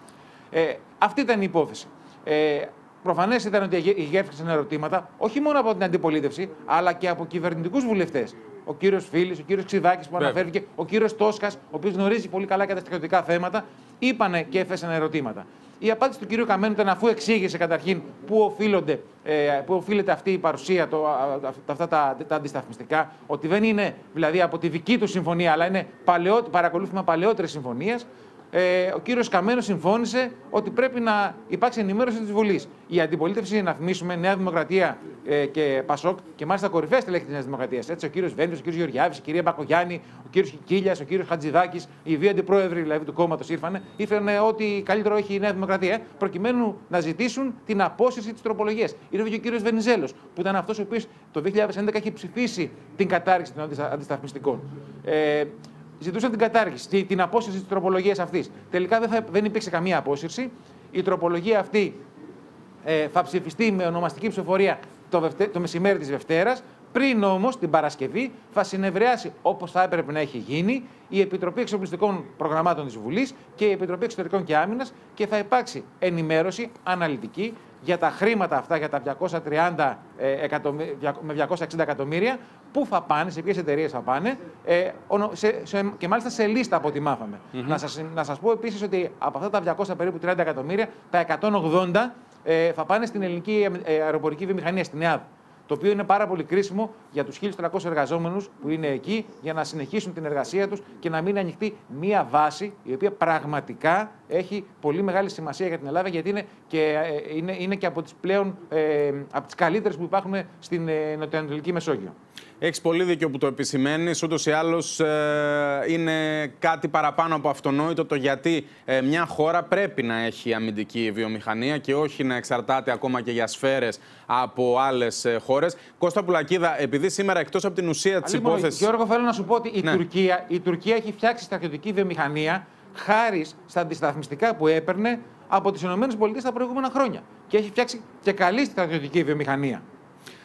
Ε, αυτή ήταν η υπόθεση. Ε, Προφανές ήταν ότι γεύτηκαν ερωτήματα όχι μόνο από την αντιπολίτευση, αλλά και από κυβερνητικούς βουλευτές ο κύριος Φίλης, ο κύριος Ξιδάκη που αναφέρθηκε, ο κύριος Τόσκας, ο οποίος γνωρίζει πολύ καλά και τα στρατιωτικά θέματα, είπανε και έθεσαν ερωτήματα. Η απάντηση του κυρίου Καμένου ήταν αφού εξήγησε καταρχήν πού, οφείλονται, ε, πού οφείλεται αυτή η παρουσία, το, αυτά τα, τα αντισταθμιστικά, ότι δεν είναι δηλαδή από τη δική του συμφωνία, αλλά είναι παλαιό, παρακολούθημα παλαιότερη συμφωνία ε, ο κύριος Καμένος συμφώνησε ότι πρέπει να υπάρξει ενημέρωση της Βουλής. Η αντιπολίτευση, να θυμίσουμε, Νέα Δημοκρατία ε, και Πασόκ και μάλιστα κορυφαία στελέχη της Νέας Δημοκρατίας. Έτσι, ο κύριος Βέντο, ο κύριος Γεωργιάδης, η κυρία Μπακογιάννη, ο κύριος Κίλια, ο κύριος Χατζηδάκης, οι δύο αντιπρόεδροι δηλαδή, του κόμματος ήρθαν, ήρθαν ό,τι καλύτερο έχει η Νέα Δημοκρατία, προκειμένου να ζητήσουν την απόσυρση της τροπολογίας. Ήρθε και ο κύριος Βενιζέλος, που ήταν αυτός ο οποίος το 2011 έχει ψηφίσει την κατάργηση των αντισταθμιστικών. Ε, ζητούσαν την κατάργηση, την απόσυρση της τροπολογίας αυτής. Τελικά δεν, θα, δεν υπήρξε καμία απόσυρση. Η τροπολογία αυτή ε, θα ψηφιστεί με ονομαστική ψηφοφορία το, το μεσημέρι της Δευτέρας. Πριν όμως την Παρασκευή θα συνευριάσει όπως θα έπρεπε να έχει γίνει η Επιτροπή Εξοπλιστικών Προγραμμάτων της Βουλής και η Επιτροπή Εξωτερικών και Άμυνας και θα υπάρξει ενημέρωση αναλυτική για τα χρήματα αυτά, για τα 230 ε, με 260 εκατομμύρια, πού θα πάνε, σε ποιες εταιρείες θα πάνε ε, σε, σε, και μάλιστα σε λίστα από ό,τι μάθαμε. Να σας, να σας πω επίσης ότι από αυτά τα 200 περίπου 30 εκατομμύρια, τα 180 ε, θα πάνε στην ελληνική ε, αεροπορική βιομηχανία, στην ΕΑΔ το οποίο είναι πάρα πολύ κρίσιμο για τους 1.300 εργαζόμενους που είναι εκεί για να συνεχίσουν την εργασία τους και να μην ανοιχτεί μία βάση η οποία πραγματικά έχει πολύ μεγάλη σημασία για την Ελλάδα γιατί είναι και, ε, είναι, είναι και από τις πλέον ε, από τις καλύτερες που υπάρχουν στην ε, Νοτιοανατολική Μεσόγειο. Έχεις πολύ δίκιο που το επισημαίνεις. Ούτως ή άλλως ε, είναι κάτι παραπάνω από αυτονόητο το γιατί ε, μια χώρα πρέπει να έχει αμυντική βιομηχανία και όχι να εξαρτάται ακόμα και για σφαίρες από άλλες ε, χώρες. Κώστα Πουλακίδα, επειδή σήμερα εκτός από την ουσία της υπόθεση. Γιώργο, θέλω να σου πω ότι η, ναι. Τουρκία, η Τουρκία έχει φτιάξει στρατιωτική βιομηχανία χάρη στα αντισταθμιστικά που έπαιρνε από τις ΗΠΑ τα προηγούμενα χρόνια. Και έχει φτιάξει και καλή στρατιωτική βιομηχανία.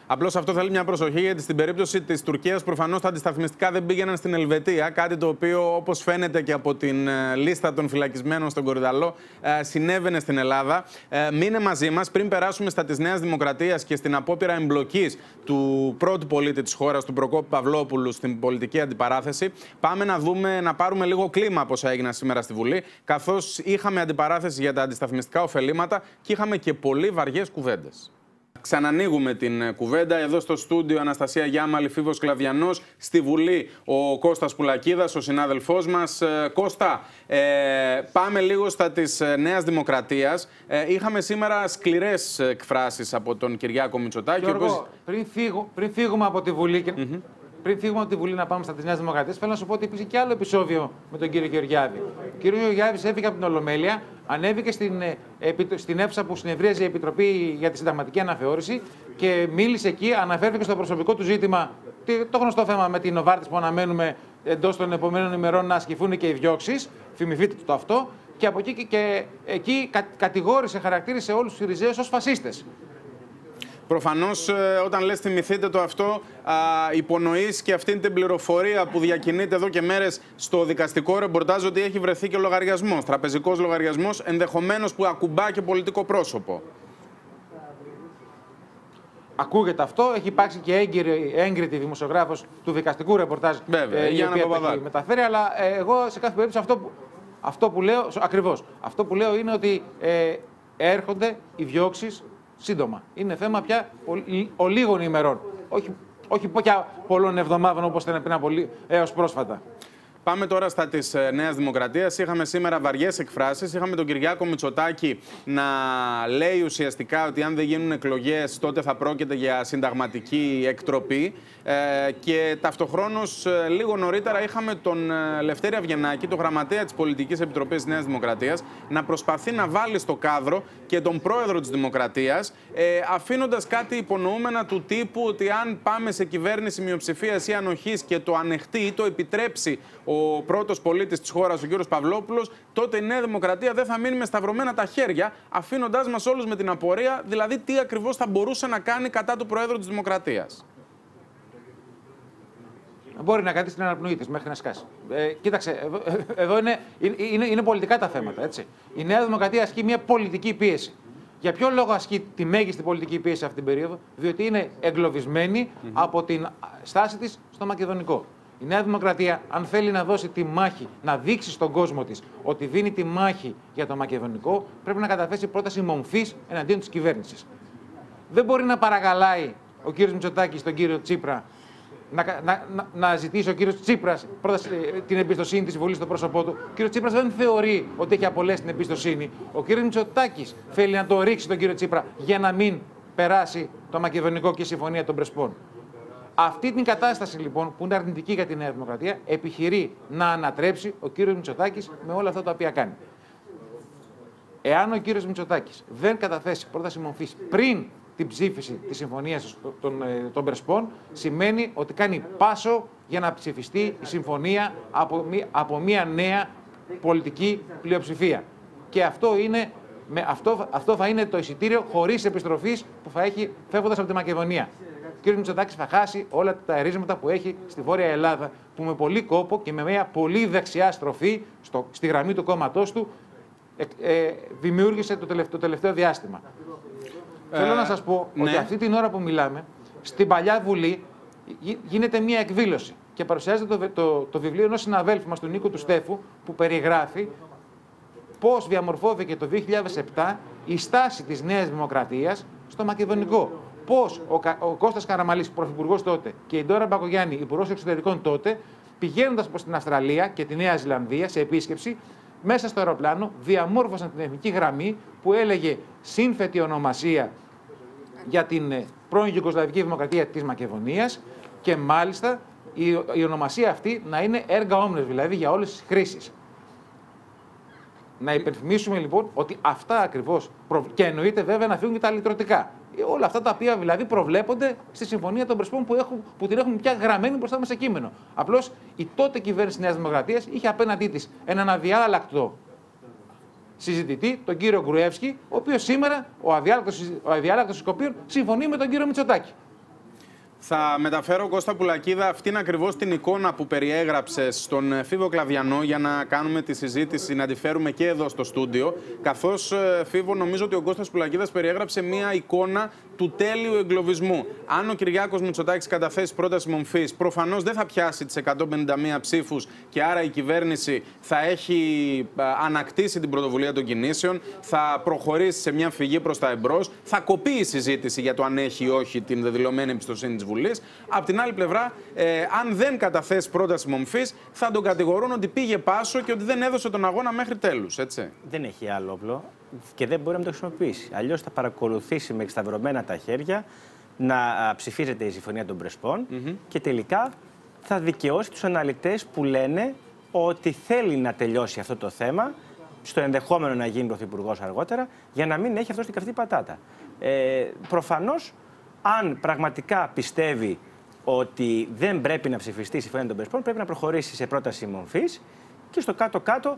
Απλώς αυτό θέλει μια προσοχή γιατί στην περίπτωση της Τουρκίας προφανώς τα αντισταθμιστικά δεν πήγαιναν στην Ελβετία. Κάτι το οποίο, όπως φαίνεται και από την ε, λίστα των φυλακισμένων στον Κορυδαλό, ε, συνέβαινε στην Ελλάδα. Ε, μείνε μαζί μας πριν περάσουμε στα της Νέας Δημοκρατίας και στην απόπειρα εμπλοκής του πρώτου πολίτη της χώρας, του Προκόπη Παυλόπουλου, στην πολιτική αντιπαράθεση. Πάμε να δούμε, να πάρουμε λίγο κλίμα από όσα έγιναν σήμερα στη Βουλή, καθώς είχαμε αντιπαράθεση για τα αντισταθμιστικά ωφελήματα και είχαμε και πολύ βαριές κουβέντες. Ξανανοίγουμε την ε, κουβέντα. Εδώ στο στούντιο Αναστασία Γιάμαλη, Φίβος Κλαδιανό. Στη Βουλή ο Κώστας Πουλακίδας, ο συνάδελφός μας. Ε, Κώστα, ε, πάμε λίγο στα της ε, Νέας Δημοκρατίας. Ε, είχαμε σήμερα σκληρές εκφράσεις από τον Κυριάκο Μητσοτάκη. Γιώργο, οποίος... πριν, φύγω, πριν φύγουμε από τη Βουλή. Και... Mm-hmm. Πριν φύγουμε από τη Βουλή να πάμε στα τη Νέα Δημοκρατία, θέλω να σου πω ότι υπήρχε και άλλο επεισόδιο με τον κύριο Γεωργιάδη. Ο κύριο Γεωργιάδη έφυγε από την Ολομέλεια, ανέβηκε στην, ε, στην αίθουσα που συνευρίαζε η Επιτροπή για τη Συνταγματική Αναθεώρηση και μίλησε εκεί, αναφέρθηκε στο προσωπικό του ζήτημα. Το γνωστό θέμα με την Νοβάρτη που αναμένουμε εντός των επόμενων ημερών να ασκηθούν και οι διώξεις. Θυμηθείτε το αυτό. Και από εκεί και, και εκεί κατηγόρησε, χαρακτήρισε όλους τους Ιριζέου ως φασίστες. Προφανώς, ε, όταν λες θυμηθείτε το αυτό, υπονοείς και αυτή την πληροφορία που διακινείται εδώ και μέρες στο δικαστικό ρεπορτάζ ότι έχει βρεθεί και λογαριασμός, τραπεζικός λογαριασμός, ενδεχομένως που ακουμπά και πολιτικό πρόσωπο. Ακούγεται αυτό. Έχει υπάρξει και έγκυρη, έγκριτη δημοσιογράφος του δικαστικού ρεπορτάζ. Βέβαια, ε, η οποία το έχει μεταφέρει. Αλλά ε, εγώ σε κάθε περίπτωση αυτό που, αυτό που λέω, ακριβώς. Αυτό που λέω είναι ότι ε, έρχονται οι διώξεις σύντομα. Είναι θέμα πια ολίγων ημερών. Όχι, όχι πια πολλών εβδομάδων όπως ήταν πριν από έως πρόσφατα. Πάμε τώρα στα της ε, Νέας Δημοκρατίας. Είχαμε σήμερα βαριές εκφράσεις. Είχαμε τον Κυριάκο Μητσοτάκη να λέει ουσιαστικά ότι αν δεν γίνουν εκλογές, τότε θα πρόκειται για συνταγματική εκτροπή. Ε, και ταυτοχρόνως, ε, λίγο νωρίτερα, είχαμε τον ε, Λευτέρη Αυγενάκη, τον γραμματέα της Πολιτικής Επιτροπής της Νέας Δημοκρατίας, να προσπαθεί να βάλει στο κάδρο και τον πρόεδρο της Δημοκρατίας, ε, αφήνοντας κάτι υπονοούμενα του τύπου ότι αν πάμε σε κυβέρνηση μειοψηφίας ή ανοχής και το ανεχτεί ή το επιτρέψει ο πρώτος πολίτης της χώρας, ο κ. Παυλόπουλος, τότε η Νέα Δημοκρατία δεν θα μείνει με σταυρωμένα τα χέρια, αφήνοντάς μας όλους με την απορία, δηλαδή τι ακριβώς θα μπορούσε να κάνει κατά του Προέδρου της Δημοκρατίας. Μπορεί να κρατήσει την αναπνοή της μέχρι να σκάσει. Ε, κοίταξε, εδώ, εδώ είναι, είναι, είναι, πολιτικά τα θέματα. Έτσι. Η Νέα Δημοκρατία ασκεί μια πολιτική πίεση. Για ποιο λόγο ασκεί τη μέγιστη πολιτική πίεση αυτή την περίοδο, Διότι είναι εγκλωβισμένη από την στάση της στο μακεδονικό. Η Νέα Δημοκρατία, αν θέλει να δώσει τη μάχη, να δείξει στον κόσμο της ότι δίνει τη μάχη για το μακεδονικό, πρέπει να καταθέσει πρόταση μομφής εναντίον της κυβέρνησης. Δεν μπορεί να παρακαλάει ο κύριος Μητσοτάκης τον κύριο Τσίπρα να, να, να, να ζητήσει ο κύριος Τσίπρας πρώτα την εμπιστοσύνη της Βουλής στο πρόσωπό του. Ο κύριος Τσίπρας δεν θεωρεί ότι έχει απολέσει την εμπιστοσύνη. Ο κύριος Μητσοτάκης θέλει να το ρίξει τον κύριο Τσίπρα για να μην περάσει το μακεδονικό και η συμφωνία των Πρεσπών. Αυτή την κατάσταση λοιπόν που είναι αρνητική για τη Νέα Δημοκρατία επιχειρεί να ανατρέψει ο κύριος Μητσοτάκης με όλα αυτά τα οποία κάνει. Εάν ο κύριος Μητσοτάκης δεν καταθέσει πρόταση μορφής πριν την ψήφιση της συμφωνίας των, ε, των Πρεσπών, σημαίνει ότι κάνει πάσο για να ψηφιστεί η συμφωνία από, από μια νέα πολιτική πλειοψηφία. Και αυτό, είναι, με, αυτό, αυτό θα είναι το εισιτήριο χωρίς επιστροφής που θα έχει φεύγοντας από τη Μακεδονία. Ο κ. Μητσοτάκη θα χάσει όλα τα ερίσματα που έχει στη Βόρεια Ελλάδα, που με πολύ κόπο και με μια πολύ δεξιά στροφή στο, στη γραμμή του κόμματός του ε, ε, δημιούργησε το τελευταίο, το τελευταίο διάστημα. Θέλω να σας πω ότι ναι. αυτή την ώρα που μιλάμε, στην παλιά Βουλή γίνεται μια εκδήλωση και παρουσιάζεται το, το, το βιβλίο ενός συναδέλφου μας, του Νίκο του Στέφου, που περιγράφει πώς διαμορφώθηκε το 2007 η στάση της Νέας Δημοκρατίας στο Μακεδονικό. Πώς ο, ο Κώστας Καραμαλής, πρωθυπουργός τότε, και η Ντόρα Μπακογιάννη, υπουργός εξωτερικών τότε, πηγαίνοντας προς την Αυστραλία και τη Νέα Ζηλανδία σε επίσκεψη, μέσα στο αεροπλάνο διαμόρφωσαν την εθνική γραμμή που έλεγε σύνθετη ονομασία για την ε, πρώην Ιουγκοσλαβική Δημοκρατία της Μακεδονίας και μάλιστα η, η ονομασία αυτή να είναι έργα όμνες, δηλαδή για όλες τις χρήσεις. Να υπενθυμίσουμε λοιπόν ότι αυτά ακριβώς και εννοείται βέβαια να φύγουν και τα λυτρωτικά. Όλα αυτά τα οποία δηλαδή προβλέπονται στη Συμφωνία των Πρεσπών που, έχουν, που την έχουν πια γραμμένη μπροστά μας σε κείμενο. Απλώς η τότε κυβέρνηση τη Νέας Δημοκρατίας είχε απέναντί της έναν αδιάλακτο συζητητή, τον κύριο Γκρουεύσκη, ο οποίος σήμερα, ο αδιάλακτος ο αδιάλακτος Σκοπίων, συμφωνεί με τον κύριο Μητσοτάκη. Θα μεταφέρω Κώστα Πουλακίδα αυτήν ακριβώς την εικόνα που περιέγραψες στον ε, Φίβο Κλαβιανό για να κάνουμε τη συζήτηση, να τη φέρουμε και εδώ στο στούντιο. Καθώς, ε, Φίβο, νομίζω ότι ο Κώστας Πουλακίδας περιέγραψε μία εικόνα του τέλειου εγκλωβισμού. Αν ο Κυριάκος Μητσοτάκης καταθέσει πρόταση μομφής, προφανώς δεν θα πιάσει τις 151 ψήφους και άρα η κυβέρνηση θα έχει ε, ανακτήσει την πρωτοβουλία των κινήσεων, θα προχωρήσει σε μια φυγή προς τα εμπρός, θα κοπεί η συζήτηση για το αν έχει ή όχι την δεδηλωμένη εμπιστοσύνη της Βουλής. Απ' την άλλη πλευρά, ε, αν δεν καταθέσει πρόταση μομφής, θα τον κατηγορούν ότι πήγε πάσο και ότι δεν έδωσε τον αγώνα μέχρι τέλους. Δεν έχει άλλο όπλο και δεν μπορεί να το χρησιμοποιήσει. Αλλιώς θα παρακολουθήσει με εξταυρωμένα τα χέρια να ψηφίζεται η συμφωνία των Πρεσπών και τελικά θα δικαιώσει τους αναλυτές που λένε ότι θέλει να τελειώσει αυτό το θέμα στο ενδεχόμενο να γίνει πρωθυπουργός αργότερα, για να μην έχει αυτός στην καυτή πατάτα. Ε, Προφανώς αν πραγματικά πιστεύει ότι δεν πρέπει να ψηφιστεί η συμφωνία των Πρεσπών, πρέπει να προχωρήσει σε πρόταση μορφής και στο κάτω-κάτω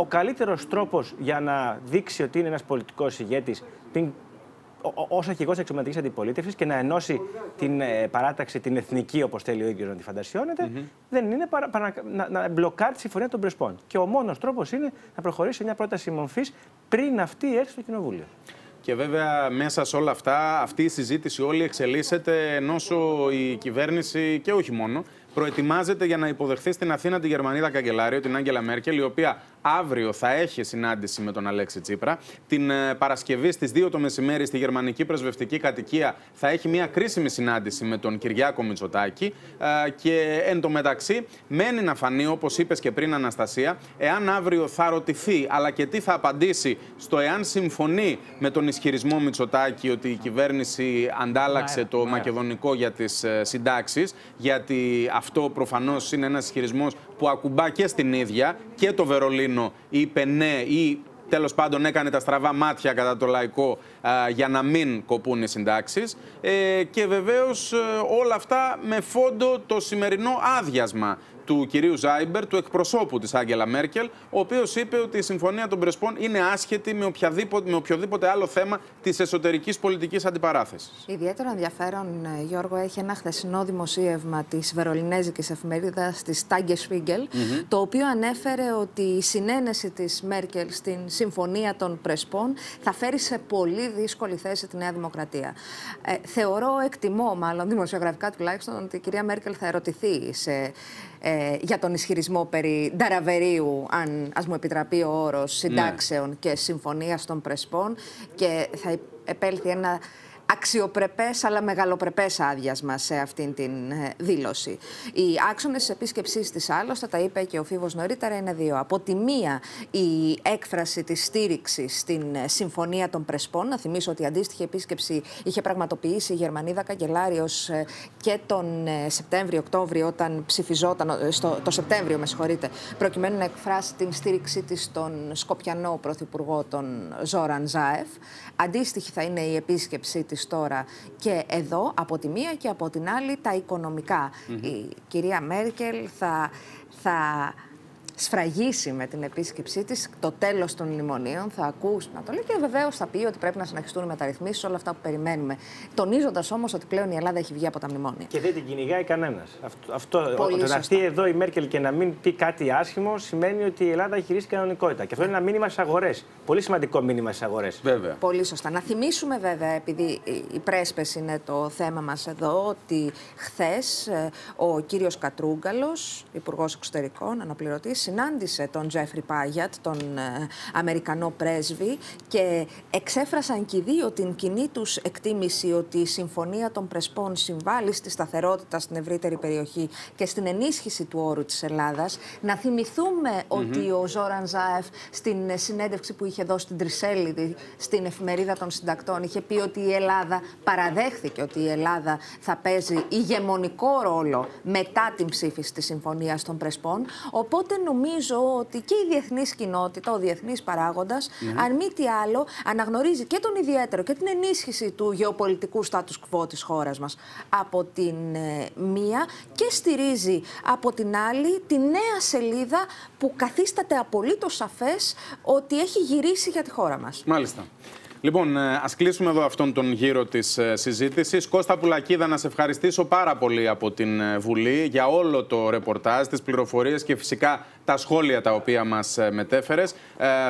ο καλύτερος τρόπος για να δείξει ότι είναι ένας πολιτικός ηγέτης ως αρχηγός της εξωματικής αντιπολίτευσης και να ενώσει την ε, παράταξη, την εθνική, όπως θέλει ο ίδιος να τη φαντασιώνεται, δεν είναι παρά, παρά, να, να μπλοκάρει τη συμφωνία των Πρεσπών. Και ο μόνος τρόπος είναι να προχωρήσει σε μια πρόταση μορφής πριν αυτή έρθει στο Κοινοβούλιο. Και βέβαια μέσα σε όλα αυτά αυτή η συζήτηση όλη εξελίσσεται ενώ η κυβέρνηση και όχι μόνο προετοιμάζεται για να υποδεχθεί στην Αθήνα τη Γερμανίδα Καγκελάριο, την Άγγελα Μέρκελ, η οποία αύριο θα έχει συνάντηση με τον Αλέξη Τσίπρα. Την ε, Παρασκευή στις 2 το μεσημέρι στη γερμανική πρεσβευτική κατοικία θα έχει μια κρίσιμη συνάντηση με τον Κυριάκο Μητσοτάκη. Ε, και εν τω μεταξύ μένει να φανεί, όπως είπες και πριν, Αναστασία, εάν αύριο θα ρωτηθεί, αλλά και τι θα απαντήσει στο εάν συμφωνεί με τον ισχυρισμό Μητσοτάκη ότι η κυβέρνηση αντάλλαξε το μακεδονικό για τις ε, συντάξεις, γιατί αυτό προφανώς είναι ένας ισχυρισμός που ακουμπά και στην ίδια και το Βερολίνο είπε ναι ή τέλος πάντων έκανε τα στραβά μάτια κατά το λαϊκό για να μην κοπούν οι συντάξεις ε, και βεβαίως ε, όλα αυτά με φόντο το σημερινό άδειασμα του κυρίου Ζάιμπερ, του εκπροσώπου της Άγγελα Μέρκελ, ο οποίος είπε ότι η συμφωνία των Πρεσπών είναι άσχετη με, με οποιοδήποτε άλλο θέμα της εσωτερικής πολιτικής αντιπαράθεσης. Ιδιαίτερο ενδιαφέρον, ε, Γιώργο, έχει ένα χθεσινό δημοσίευμα της βερολινέζικης εφημερίδας της Tagesspiegel, το οποίο ανέφερε ότι η συναίνεση της Μέρκελ στην συμφωνία των Πρεσπών θα φέρει σε πολύ δύσκολη θέση τη Νέα Δημοκρατία. Ε, θεωρώ, εκτιμώ μάλλον δημοσιογραφικά τουλάχιστον, ότι η κυρία Μέρκελ θα ερωτηθεί σε ε, για τον ισχυρισμό περί νταραβερίου, αν ας μου επιτραπεί ο όρος, συντάξεων ναι. και συμφωνίας των Πρεσπών και θα επέλθει ένα αξιοπρεπές αλλά μεγαλοπρεπές άδειασμα σε αυτήν την ε, δήλωση. Οι άξονες της επίσκεψής της άλλωστε, τα είπε και ο Φίβος νωρίτερα, είναι δύο. Από τη μία η έκφραση της στήριξης στην ε, Συμφωνία των Πρεσπών. Να θυμίσω ότι η αντίστοιχη επίσκεψη είχε πραγματοποιήσει η Γερμανίδα Καγκελάριος ε, και τον Σεπτέμβριο-Οκτώβριο όταν ψηφιζόταν, στο, το Σεπτέμβριο με συγχωρείτε, προκειμένου να εκφράσει την στήριξή της στον Σκοπιανό Πρωθυπουργό τον Ζόραν Ζάεφ. Αντίστοιχη θα είναι η επίσκεψή της τώρα και εδώ από τη μία και από την άλλη τα οικονομικά. Η κυρία Μέρκελ θα, θα σφραγίσει με την επίσκεψή της το τέλος των μνημονίων, θα ακούσει να το λέει και βεβαίως θα πει ότι πρέπει να συνεχιστούν οι μεταρρυθμίσεις, όλα αυτά που περιμένουμε. Τονίζοντας όμως ότι πλέον η Ελλάδα έχει βγει από τα μνημόνια. Και δεν την κυνηγάει κανένας. Αυτό, αυτό το να έρθει εδώ η Μέρκελ και να μην πει κάτι άσχημο σημαίνει ότι η Ελλάδα έχει ρίξει κανονικότητα. Και αυτό είναι ένα μήνυμα στις αγορές. Πολύ σημαντικό μήνυμα στις αγορές. Βέβαια. Πολύ σωστά. Να θυμίσουμε βέβαια, επειδή η πρέσπες είναι το θέμα μας εδώ, ότι χθες ε, ο κύριος Κατρούγκαλος, Υπουργός Εξωτερικών, αναπληρωτής, συνάντησε τον Τζέφρι Πάγιατ, τον ε, Αμερικανό πρέσβη και εξέφρασαν και οι δύο την κοινή τους εκτίμηση ότι η Συμφωνία των Πρεσπών συμβάλλει στη σταθερότητα στην ευρύτερη περιοχή και στην ενίσχυση του όρου της Ελλάδας. Να θυμηθούμε ότι ο Ζόραν Ζάεφ στην συνέντευξη που είχε δώσει στην Τρισέλιδη, στην εφημερίδα των συντακτών, είχε πει ότι η Ελλάδα παραδέχθηκε ότι η Ελλάδα θα παίζει ηγεμονικό ρόλο μετά την ψήφιση της Συμφωνίας των Πρεσπών. Οπότε νομίζω ότι και η διεθνής κοινότητα, ο διεθνής παράγοντας, αν μη τι άλλο, αναγνωρίζει και τον ιδιαίτερο και την ενίσχυση του γεωπολιτικού status quo της χώρας μας από την ε, μία και στηρίζει από την άλλη τη νέα σελίδα που καθίσταται απολύτως σαφές ότι έχει γυρίσει για τη χώρα μας. Μάλιστα. Λοιπόν, ας κλείσουμε εδώ αυτόν τον γύρο της συζήτησης. Κώστα Πουλακίδα, να σε ευχαριστήσω πάρα πολύ από την Βουλή για όλο το ρεπορτάζ, τις πληροφορίες και φυσικά τα σχόλια τα οποία μας μετέφερες.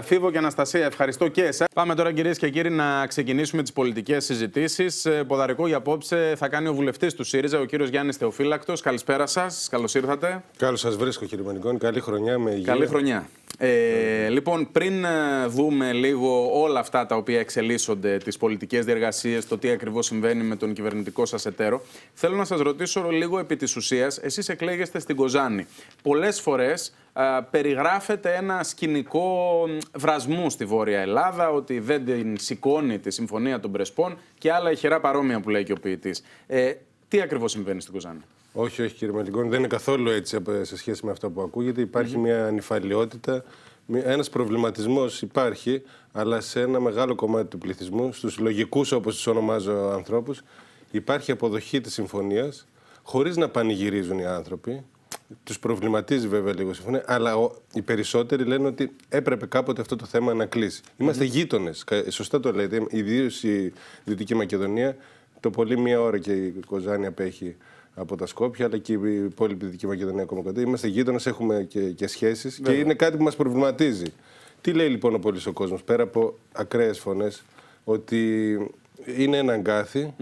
Φίβο και Αναστασία, ευχαριστώ και εσά. Πάμε τώρα, κυρίες και κύριοι, να ξεκινήσουμε τις πολιτικές συζητήσεις. Ποδαρικό για απόψε θα κάνει ο βουλευτής του ΣΥΡΙΖΑ, ο κύριος Γιάννης Θεοφύλακτος. Καλησπέρα σας, καλώς ήρθατε. Καλώς σας βρίσκω, κύριε Μανικών. Καλή χρονιά με υγεία. Καλή χρονιά. Ε, λοιπόν, πριν ε, δούμε λίγο όλα αυτά τα οποία εξελίσσονται, τις πολιτικές διεργασίες, το τι ακριβώς συμβαίνει με τον κυβερνητικό σας εταίρο, θέλω να σας ρωτήσω λίγο επί της ουσίας. Εσείς εκλέγεστε στην Κοζάνη. Πολλές φορές ε, περιγράφεται ένα σκηνικό βρασμού στη Βόρεια Ελλάδα, ότι δεν την σηκώνει τη Συμφωνία των Πρεσπών και άλλα ηχηρά παρόμοια που λέει και ο ποιητής. Ε, τι ακριβώς συμβαίνει στην Κοζάνη; Όχι, όχι κύριε Μαλτικόνη, δεν είναι καθόλου έτσι σε σχέση με αυτό που ακούγεται. Υπάρχει μια ανυφαλιότητα, ένας προβληματισμός υπάρχει, αλλά σε ένα μεγάλο κομμάτι του πληθυσμού, στους λογικούς όπως τους ονομάζω ανθρώπους, υπάρχει αποδοχή της συμφωνίας, χωρίς να πανηγυρίζουν οι άνθρωποι. Τους προβληματίζει βέβαια λίγο η συμφωνία, αλλά οι περισσότεροι λένε ότι έπρεπε κάποτε αυτό το θέμα να κλείσει. Είμαστε mm -hmm. γείτονε. Σωστά το λέτε. Ιδίως η Δυτική Μακεδονία, το πολύ μία ώρα και η Κοζάνη απέχει από τα Σκόπια, αλλά και η υπόλοιπη Δυτική Μακεδονία ακόμα κοντά. Είμαστε γείτονες, έχουμε και, και σχέσεις και είναι κάτι που μας προβληματίζει. Τι λέει λοιπόν ο πολύ ο κόσμος, πέρα από ακραίες φωνές, ότι είναι ένα αγκάθι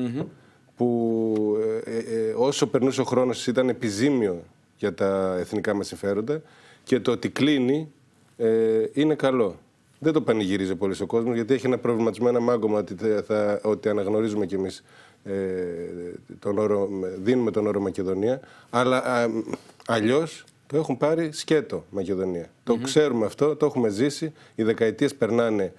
που ε, ε, ε, όσο περνούσε ο χρόνος ήταν επιζήμιο για τα εθνικά μας συμφέροντα και το ότι κλείνει είναι καλό. Δεν το πανηγυρίζει πολύ ο κόσμος γιατί έχει ένα προβληματισμένο ένα μάγκωμα ότι, θα, ότι αναγνωρίζουμε κι εμείς ε, τον όρο, δίνουμε τον όρο Μακεδονία, αλλά αλλιώς το έχουν πάρει σκέτο Μακεδονία. Το ξέρουμε αυτό, το έχουμε ζήσει, οι δεκαετίες περνάνε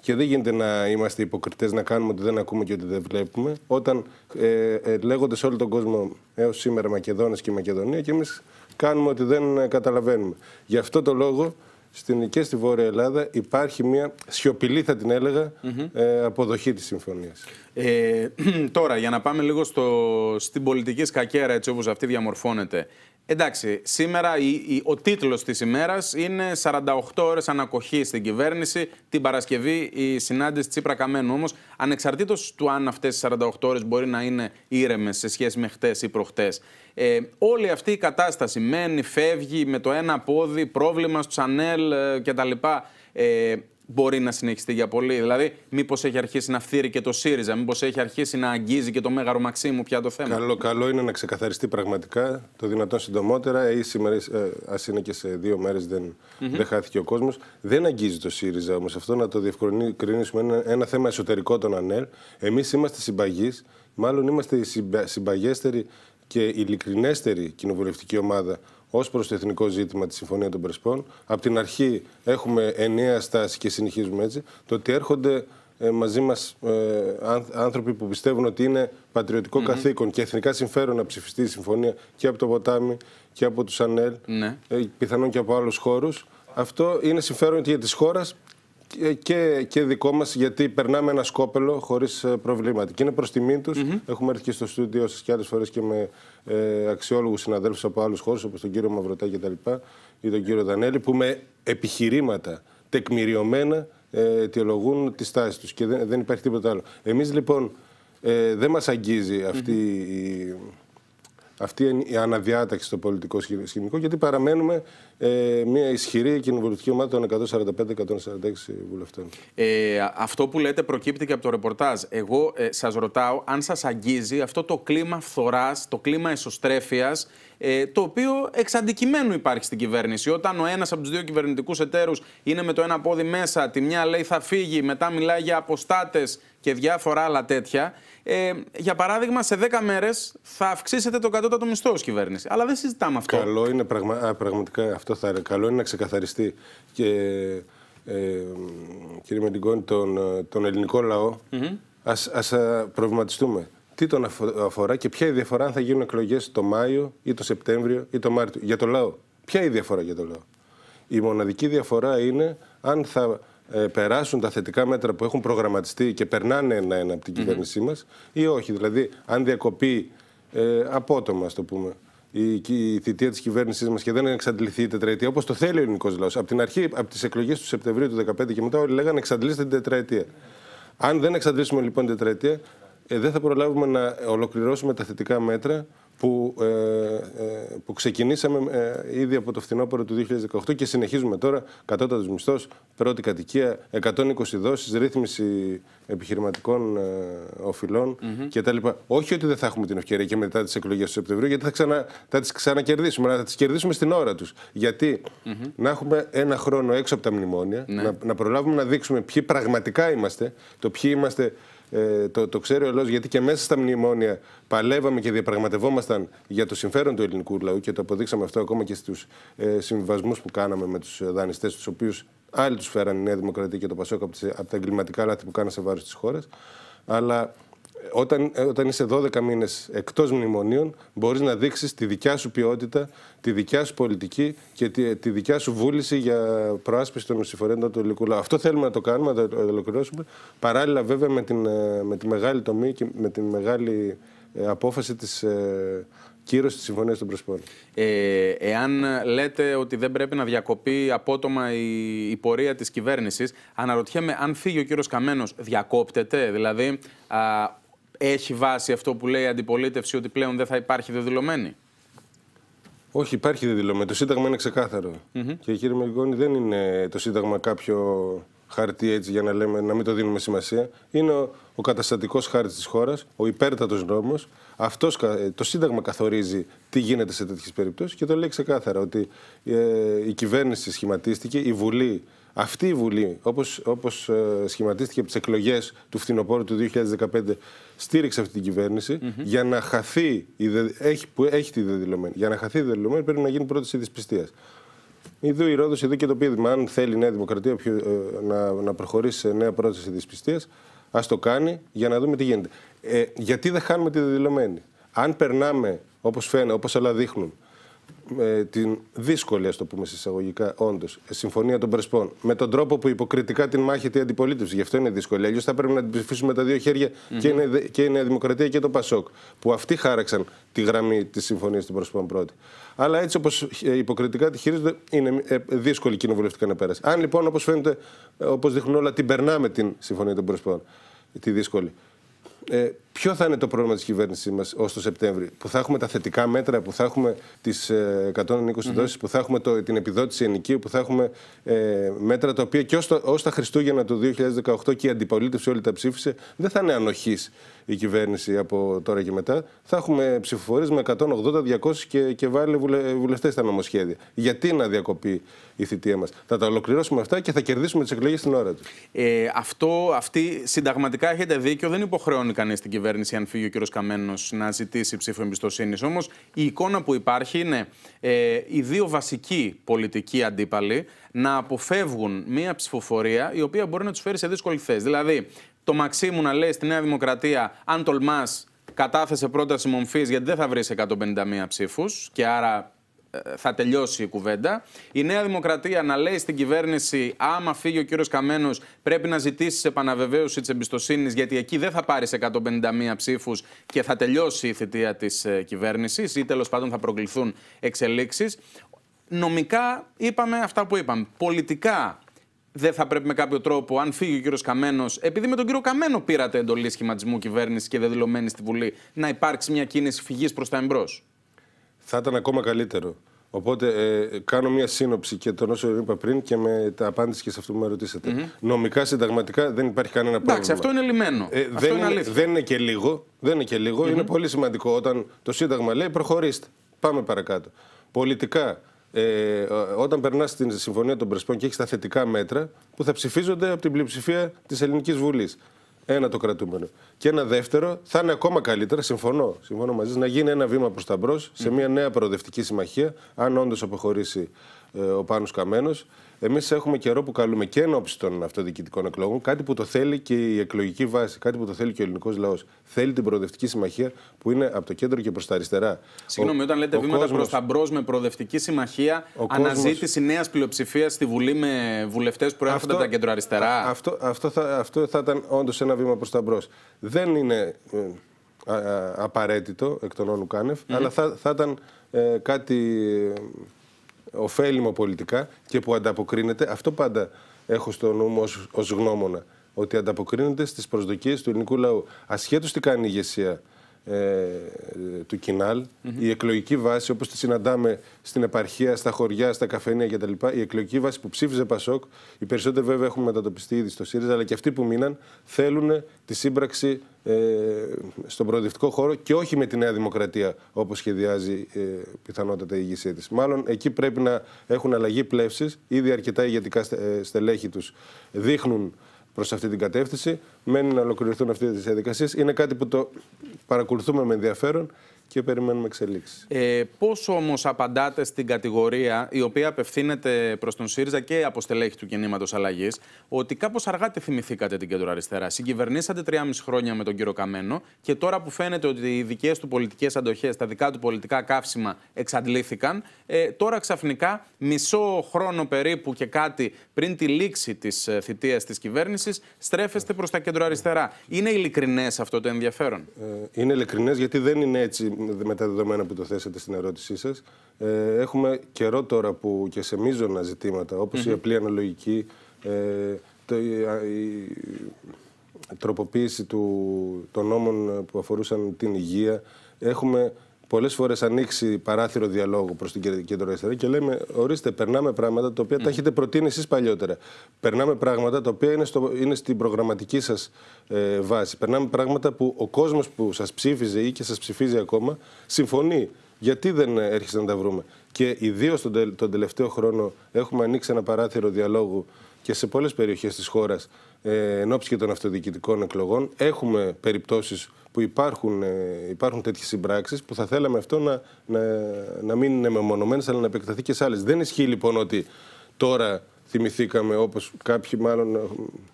και δεν γίνεται να είμαστε υποκριτές, να κάνουμε ότι δεν ακούμε και ότι δεν βλέπουμε. Όταν ε, ε, λέγονται σε όλο τον κόσμο έως σήμερα Μακεδόνες και Μακεδονία και εμείς κάνουμε ότι δεν καταλαβαίνουμε. Γι' αυτό το λόγο στην και στη Βόρεια Ελλάδα υπάρχει μια σιωπηλή, θα την έλεγα, ε, αποδοχή της συμφωνίας. Ε, (clears throat) τώρα, για να πάμε λίγο στο, στην πολιτική σκακέρα, έτσι όπως αυτή διαμορφώνεται. Εντάξει, σήμερα η, η, ο τίτλος της ημέρας είναι 48 ώρες ανακοχή στην κυβέρνηση, την Παρασκευή η συνάντηση Τσίπρα Καμένου. Όμως, ανεξαρτήτως του αν αυτές οι 48 ώρες μπορεί να είναι ήρεμες σε σχέση με χτες ή προχτές, ε, όλη αυτή η κατάσταση μένει, φεύγει με το ένα πόδι, πρόβλημα στο Τσανέλ ε, κτλ. Ε, μπορεί να συνεχιστεί για πολύ. Δηλαδή, μήπως έχει αρχίσει να φθείρει και το ΣΥΡΙΖΑ, μήπως έχει αρχίσει να αγγίζει και το Μέγαρο Μαξίμου πια το θέμα. Καλό, καλό είναι να ξεκαθαριστεί πραγματικά το δυνατόν συντομότερα. Ή σήμερα, ας είναι και σε δύο μέρες, δεν, δεν χάθηκε ο κόσμος. Δεν αγγίζει το ΣΥΡΙΖΑ όμως. Αυτό να το διευκρινίσουμε. Είναι ένα θέμα εσωτερικό των ΑΝΕΛ. Εμείς είμαστε συμπαγείς. Μάλλον είμαστε η συμπαγέστερη και ειλικρινέστερη κοινοβουλευτική ομάδα ως προς το εθνικό ζήτημα της Συμφωνίας των Πρεσπών. Από την αρχή έχουμε ενιαία στάση και συνεχίζουμε έτσι. Το ότι έρχονται ε, μαζί μας ε, άνθρωποι που πιστεύουν ότι είναι πατριωτικό mm -hmm. καθήκον και εθνικά συμφέρον να ψηφιστεί η συμφωνία και από το ποτάμι και από τους ΑΝΕΛ, ναι. ε, πιθανόν και από άλλους χώρους. Αυτό είναι συμφέρον και για της χώρας και, και δικό μας, γιατί περνάμε ένα σκόπελο χωρίς ε, προβλήματα. Και είναι προς τιμή τους. Έχουμε έρθει και στο στούντιο σα και άλλες φορές και με ε, αξιόλογους συναδέλφους από άλλους χώρους, όπως τον κύριο Μαυρωτά κτλ. ή τον κύριο Δανέλη, που με επιχειρήματα τεκμηριωμένα ε, αιτιολογούν τις τάσεις τους. Και δεν, δεν υπάρχει τίποτα άλλο. Εμείς λοιπόν ε, δεν μας αγγίζει αυτή η αυτή η αναδιάταξη στο πολιτικό σκηνικό, γιατί παραμένουμε ε, μια ισχυρή κοινοβουλευτική ομάδα των 145-146 βουλευτών. Ε, αυτό που λέτε προκύπτει και από το ρεπορτάζ. Εγώ ε, σας ρωτάω αν σας αγγίζει αυτό το κλίμα φθοράς, το κλίμα εσωστρέφειας, ε, το οποίο εξ αντικειμένου υπάρχει στην κυβέρνηση. Όταν ο ένας από τους δύο κυβερνητικούς εταίρους είναι με το ένα πόδι μέσα, τη μια λέει θα φύγει, μετά μιλάει για αποστάτες και διάφορα άλλα τέτοια. Ε, για παράδειγμα, σε 10 μέρες θα αυξήσετε το κατώτατο μισθό ως κυβέρνηση. Αλλά δεν συζητάμε αυτό. Καλό είναι πραγμα... πραγματικά αυτό θα Καλό είναι να ξεκαθαριστεί. Και ε, κύριε Μεντιγκόνη, τον, τον ελληνικό λαό, mm ας, ας προβληματιστούμε. Τι τον αφορά και ποια η διαφορά αν θα γίνουν εκλογές το Μάιο ή το Σεπτέμβριο ή το Μάρτιο; Για το λαό. Ποια η διαφορά για το λαό; Η μοναδική διαφορά είναι αν θα ε, περάσουν τα θετικά μέτρα που έχουν προγραμματιστεί και περνάνε ένα-ένα από την κυβέρνησή μας ή όχι. Δηλαδή, αν διακοπεί ε, απότομα, ας το πούμε, η, η θητεία της κυβέρνησής μας και δεν εξαντληθεί η τετραετία όπως το θέλει ο ελληνικός λαός. Από την αρχή, από τις εκλογές του Σεπτεμβρίου του 2015 και μετά, όλοι λέγανε εξαντλήστε την τετραετία. Αν δεν εξαντλήσουμε λοιπόν την τετραετία, ε, δεν θα προλάβουμε να ολοκληρώσουμε τα θετικά μέτρα που, ε, ε, που ξεκινήσαμε ε, ήδη από το φθινόπωρο του 2018 και συνεχίζουμε τώρα. Κατώτατος μισθός, πρώτη κατοικία, 120 δόσεις, ρύθμιση επιχειρηματικών ε, οφειλών mm-hmm. κτλ. Όχι ότι δεν θα έχουμε την ευκαιρία και μετά τις εκλογές του Σεπτεμβρίου, γιατί θα, ξανα, θα τις ξανακερδίσουμε, αλλά θα τις κερδίσουμε στην ώρα τους. Γιατί mm-hmm. να έχουμε ένα χρόνο έξω από τα μνημόνια, ναι. να, να προλάβουμε να δείξουμε ποιοι πραγματικά είμαστε, το ποιοι είμαστε ε, το, το ξέρει ο γιατί και μέσα στα μνημόνια παλεύαμε και διαπραγματευόμασταν για το συμφέρον του ελληνικού λαού και το αποδείξαμε αυτό ακόμα και στους ε, συμβιβασμού που κάναμε με τους δανειστές, τους οποίους άλλοι τους φέραν η Νέα Δημοκρατία και το Πασόκ από, από τα εγκληματικά λάθη που κάνανε σε βάρος της χώρας. Αλλά όταν, ε, όταν είσαι 12 μήνες εκτός μνημονίων, μπορείς να δείξεις τη δικιά σου ποιότητα, τη δικιά σου πολιτική και τη, τη δικιά σου βούληση για προάσπιση των συμφορέντων του ελληνικού λαού. Αυτό θέλουμε να το κάνουμε, να το ολοκληρώσουμε. Παράλληλα, βέβαια, με, την, ε, με τη μεγάλη τομή και με τη μεγάλη ε, απόφαση της κύρωσης της Συμφωνίας των Πρεσπών. Ε, εάν λέτε ότι δεν πρέπει να διακοπεί απότομα η, η πορεία της κυβέρνησης, αναρωτιέμαι αν φύγει ο κύριος Καμένος, διακόπτεται; Δηλαδή, α, έχει βάση αυτό που λέει η αντιπολίτευση ότι πλέον δεν θα υπάρχει δεδηλωμένη; Όχι, υπάρχει δεδηλωμένη. Το Σύνταγμα είναι ξεκάθαρο. Mm-hmm. Και κύριε Μελγόνη, δεν είναι το Σύνταγμα κάποιο χαρτί έτσι για να, λέμε, να μην το δίνουμε σημασία. Είναι ο, ο καταστατικός χάρτης της χώρας, ο υπέρτατος νόμος. Το Σύνταγμα καθορίζει τι γίνεται σε τέτοιες περιπτώσεις και το λέει ξεκάθαρα ότι ε, η κυβέρνηση σχηματίστηκε, η Βουλή αυτή η Βουλή, όπως, όπως ε, σχηματίστηκε από τις εκλογές του φθινοπόρου του 2015, στήριξε αυτή την κυβέρνηση για να χαθεί, η έχει, που έχει τη δεδηλωμένη, για να χαθεί η δεδηλωμένη πρέπει να γίνει πρόταση δυσπιστίας. Εδώ η Ρόδος, εδώ και το πείδημα, αν θέλει η Νέα Δημοκρατία πιο, ε, να, να προχωρήσει σε νέα πρόταση δυσπιστίας, ας το κάνει για να δούμε τι γίνεται. Ε, γιατί δεν χάνουμε τη δεδηλωμένη. Αν περνάμε, όπως φαίνεται, όπως όλα δείχνουν, ε, την δύσκολη, ας το πούμε συσσαγωγικά, όντως, συμφωνία των Πρεσπών, με τον τρόπο που υποκριτικά την μάχεται η αντιπολίτευση. Γι' αυτό είναι δύσκολη. Αλλιώς θα πρέπει να την ψηφίσουμε τα δύο χέρια mm-hmm. και, η, και η Νέα Δημοκρατία και το Πασόκ, που αυτοί χάραξαν τη γραμμή της συμφωνίας των Πρεσπών πρώτη. Αλλά έτσι όπως ε, υποκριτικά τη χειρίζονται, είναι ε, δύσκολη κοινοβουλευτικά να πέρασε. Αν λοιπόν, όπως φαίνεται, όπως δείχνουν όλα, την περνάμε την συμφωνία των Πρεσπών, τη δύσκολη. Ε, ποιο θα είναι το πρόβλημα της κυβέρνησής μας ως το Σεπτέμβρη, που θα έχουμε τα θετικά μέτρα, που θα έχουμε τις 120 mm-hmm. δόσεις, που θα έχουμε το, την επιδότηση ενοικίου, που θα έχουμε ε, μέτρα τα οποία και ως τα Χριστούγεννα του 2018 και η αντιπολίτευση όλη τα ψήφισε, δεν θα είναι ανοχής η κυβέρνηση από τώρα και μετά. Θα έχουμε ψηφοφορίες με 180-200 και, και βάλει βουλευτές στα νομοσχέδια. Γιατί να διακοπεί η θητεία μας; Θα τα ολοκληρώσουμε αυτά και θα κερδίσουμε τις εκλογές στην ώρα του. Ε, αυτό, αυτή, συνταγματικά έχετε δίκιο, δεν υποχρεώνει κανείς την κυβέρνηση, αν φύγει ο κ. Καμένος, να ζητήσει ψήφο εμπιστοσύνης. Όμως η εικόνα που υπάρχει είναι ε, οι δύο βασικοί πολιτικοί αντίπαλοι να αποφεύγουν μια ψηφοφορία η οποία μπορεί να τους φέρει σε δύσκολη θέση. Δηλαδή, το Μαξίμου να λέει στη Νέα Δημοκρατία, αν τολμάς, κατάθεσε πρόταση μομφής γιατί δεν θα βρεις 151 ψήφους και άρα ε, θα τελειώσει η κουβέντα. Η Νέα Δημοκρατία να λέει στην κυβέρνηση, άμα φύγει ο κύριος Καμένος, πρέπει να ζητήσει επαναβεβαίωση της εμπιστοσύνης, γιατί εκεί δεν θα πάρει 151 ψήφους και θα τελειώσει η θητεία της ε, κυβέρνησης ή τέλος πάντων θα προκληθούν εξελίξεις. Νομικά είπαμε αυτά που είπαμε. Πολιτικά δεν θα πρέπει με κάποιο τρόπο, αν φύγει ο κύριος Καμένος, επειδή με τον κύριο Καμένο πήρατε εντολή σχηματισμού κυβέρνησης και δεδηλωμένη στη Βουλή, να υπάρξει μια κίνηση φυγής προς τα εμπρός θα ήταν ακόμα καλύτερο. Οπότε ε, κάνω μια σύνοψη και τον όσο είπα πριν και με τα απάντηση και σε αυτό που με ρωτήσατε. Mm-hmm. Νομικά, συνταγματικά δεν υπάρχει κανένα πρόβλημα. Εντάξει, αυτό είναι λιμένο. Ε, αυτό δεν, είναι, δεν είναι και λίγο. Δεν είναι, και λίγο. Mm-hmm. είναι πολύ σημαντικό όταν το Σύνταγμα λέει προχωρήστε. Πάμε παρακάτω. Πολιτικά, ε, όταν περνάς στην Συμφωνία των Πρεσπών και έχεις τα θετικά μέτρα που θα ψηφίζονται από την πλειοψηφία της Ελληνικής Βουλής. Ένα το κρατούμενο. Και ένα δεύτερο, θα είναι ακόμα καλύτερα, συμφωνώ, συμφωνώ μαζί να γίνει ένα βήμα προς τα μπρος σε μια νέα προοδευτική συμμαχία, αν όντως αποχωρήσει ε, ο Πάνος Καμένος. Εμείς έχουμε καιρό που καλούμε και εν ώψη των αυτοδιοικητικών εκλογών, κάτι που το θέλει και η εκλογική βάση, κάτι που το θέλει και ο ελληνικός λαός. Θέλει την προοδευτική συμμαχία που είναι από το κέντρο και προς τα αριστερά. Συγγνώμη, όταν λέτε βήματα κόσμος... προ τα μπρος με προοδευτική συμμαχία, ο αναζήτηση κόσμος... νέας πλειοψηφίας στη Βουλή με βουλευτές που έρχονται από τα κέντρο-αριστερά. Αυτό, αυτό, θα, αυτό θα ήταν όντως ένα βήμα προς τα μπρος. Δεν είναι ε, απαραίτητο εκ των όνου κάνευ, αλλά θα, θα ήταν ε, κάτι ωφέλιμο πολιτικά και που ανταποκρίνεται, αυτό πάντα έχω στο νου μου ως, ως γνώμονα, ότι ανταποκρίνεται στις προσδοκίες του ελληνικού λαού. Ασχέτως τι κάνει η ηγεσία ε, του Κινάλ, η εκλογική βάση όπως τη συναντάμε στην επαρχία, στα χωριά, στα καφενεία κτλ. Η εκλογική βάση που ψήφιζε Πασόκ, οι περισσότεροι βέβαια έχουν μετατοπιστεί ήδη στο ΣΥΡΙΖΑ, αλλά και αυτοί που μείναν θέλουν τη σύμπραξη ε, στον προοδευτικό χώρο και όχι με τη Νέα Δημοκρατία όπως σχεδιάζει ε, πιθανότατα η ηγεσία της. Μάλλον εκεί πρέπει να έχουν αλλαγή πλεύσης. Ήδη αρκετά ηγετικά ε, στελέχη τους δείχνουν προς αυτή την κατεύθυνση. Μένει να ολοκληρωθούν αυτές τις διαδικασίες. Είναι κάτι που το παρακολουθούμε με ενδιαφέρον και περιμένουμε εξελίξεις. Ε, Πώς όμως απαντάτε στην κατηγορία η οποία απευθύνεται προς τον ΣΥΡΙΖΑ και από στελέχη του κινήματος αλλαγής, ότι κάπως αργά τη θυμηθήκατε την κεντροαριστερά. Συγκυβερνήσατε 3,5 χρόνια με τον κύριο Καμένο και τώρα που φαίνεται ότι οι δικές του πολιτικές αντοχές, τα δικά του πολιτικά καύσιμα εξαντλήθηκαν, ε, τώρα ξαφνικά μισό χρόνο περίπου και κάτι πριν τη λήξη της ε, θητείας της κυβέρνησης στρέφεστε προς τα κεντροαριστερά. Είναι ειλικρινές αυτό το ενδιαφέρον; Ε, είναι ειλικρινές γιατί δεν είναι έτσι με τα δεδομένα που το θέσατε στην ερώτησή σας. Ε, έχουμε καιρό τώρα που και σε μείζωνα ζητήματα, όπως η απλή αναλογική, ε, το, η, η, τροποποίηση του, των νόμων που αφορούσαν την υγεία, έχουμε πολλές φορές ανοίξει παράθυρο διαλόγου προς την κεντροαριστερά και λέμε: Ορίστε, περνάμε πράγματα τα οποία τα έχετε προτείνει εσείς παλιότερα. Περνάμε πράγματα τα οποία είναι, στο, είναι στην προγραμματική σας ε, βάση. Περνάμε πράγματα που ο κόσμος που σας ψήφιζε ή και σας ψηφίζει ακόμα συμφωνεί. Γιατί δεν έρχεστε να τα βρούμε; Και ιδίως τον, τον τελευταίο χρόνο έχουμε ανοίξει ένα παράθυρο διαλόγου και σε πολλές περιοχές της χώρας ε, εν ώψη και των αυτοδιοικητικών εκλογών. Έχουμε περιπτώσεις που υπάρχουν, ε, υπάρχουν τέτοιες συμπράξεις που θα θέλαμε αυτό να, να, να μην είναι μεμονωμένες, αλλά να επεκταθεί και σε άλλες. Δεν ισχύει λοιπόν ότι τώρα θυμηθήκαμε, όπως κάποιοι μάλλον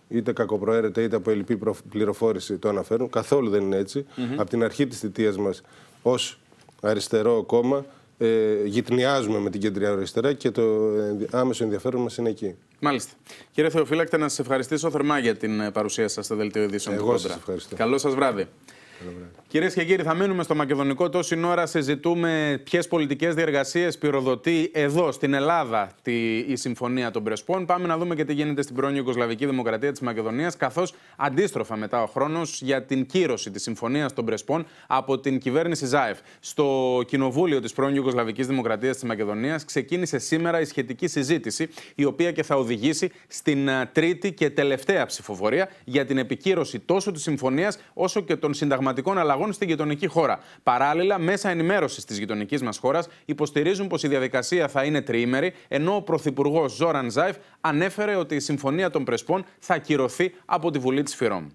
είτε κακοπροαίρετα είτε από ελληπή πληροφόρηση το αναφέρουν. Καθόλου δεν είναι έτσι. Από την αρχή της θητείας μας ως αριστερό κόμμα ε, γυτνιάζουμε με την κεντρική αριστερά και το άμεσο ενδιαφέρον μας είναι εκεί. Μάλιστα. Κύριε Θεοφύλακτε, να σας ευχαριστήσω θερμά για την ε, παρουσία σας στο Δελτίο Ειδήσεων Εγώ του Κόντρα. ευχαριστώ. Καλό σας βράδυ. Κυρίες και κύριοι, θα μείνουμε στο μακεδονικό. Τόση ώρα συζητούμε ποιες πολιτικές διεργασίες πυροδοτεί εδώ στην Ελλάδα τη, η Συμφωνία των Πρεσπών. Πάμε να δούμε και τι γίνεται στην πρώην Ιουγκοσλαβική Δημοκρατία της Μακεδονίας. Καθώς αντίστροφα μετά ο χρόνος για την κύρωση της Συμφωνίας των Πρεσπών από την κυβέρνηση Ζάεφ. Στο Κοινοβούλιο της πρώην Ιουγκοσλαβική Δημοκρατίας της Μακεδονίας ξεκίνησε σήμερα η σχετική συζήτηση, η οποία και θα οδηγήσει στην τρίτη και τελευταία ψηφοφορία για την επικύρωση τόσο της συμφωνίας όσο και των συνταγματικών συνταγματικών αλλαγών στην γειτονική χώρα. Παράλληλα, μέσα ενημέρωσης της γειτονικής μας χώρας υποστηρίζουν πως η διαδικασία θα είναι τριήμερη, ενώ ο Πρωθυπουργός Ζόραν Ζάιφ ανέφερε ότι η Συμφωνία των Πρεσπών θα ακυρωθεί από τη Βουλή της Φιρόμ.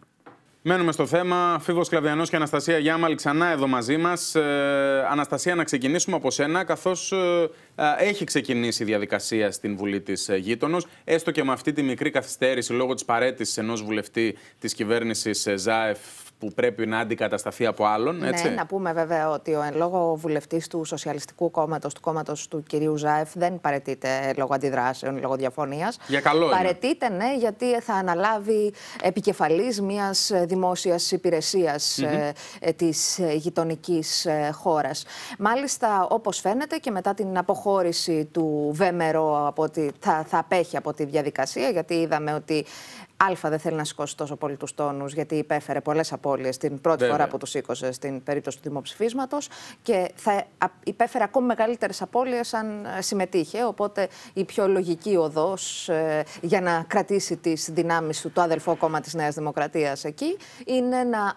Μένουμε στο θέμα. Φίβος Κλαβιανός και Αναστασία Γιάμαλ ξανά εδώ μαζί μας. Ε, Αναστασία, να ξεκινήσουμε από σένα, καθώς ε, ε, έχει ξεκινήσει η διαδικασία στην Βουλή της ε, Γείτονος, έστω και με αυτή τη μικρή καθυστέρηση λόγω της παρέτησης ενός βουλευτή της κυβέρνησης ε, ΖΑΕΦ που πρέπει να αντικατασταθεί από άλλον. Ναι, έτσι; Ναι, να πούμε βέβαια ότι ο εν λόγω βουλευτής του Σοσιαλιστικού Κόμματος, του κόμματος του κυρίου Ζάεφ, δεν παρετείται λόγω αντιδράσεων, λόγω διαφωνίας. Για καλό. Παρετείται, ναι, γιατί θα αναλάβει επικεφαλής μιας δημόσιας υπηρεσίας mm-hmm. ε, της γειτονικής χώρας. Μάλιστα, όπως φαίνεται και μετά την αποχώρηση του Βέμερο, από ότι θα, θα απέχει από τη διαδικασία, γιατί είδαμε ότι Α, δεν θέλει να σηκώσει τόσο πολύ τους τόνους, γιατί υπέφερε πολλές απώλειε την πρώτη φορά που τους σήκωσε στην περίπτωση του δημοψηφίσματος και θα υπέφερε ακόμη μεγαλύτερες απώλειες αν ε, συμμετείχε. Οπότε η πιο λογική οδός ε, για να κρατήσει τις δυνάμεις του το αδελφό κόμμα της Νέας Δημοκρατίας εκεί είναι να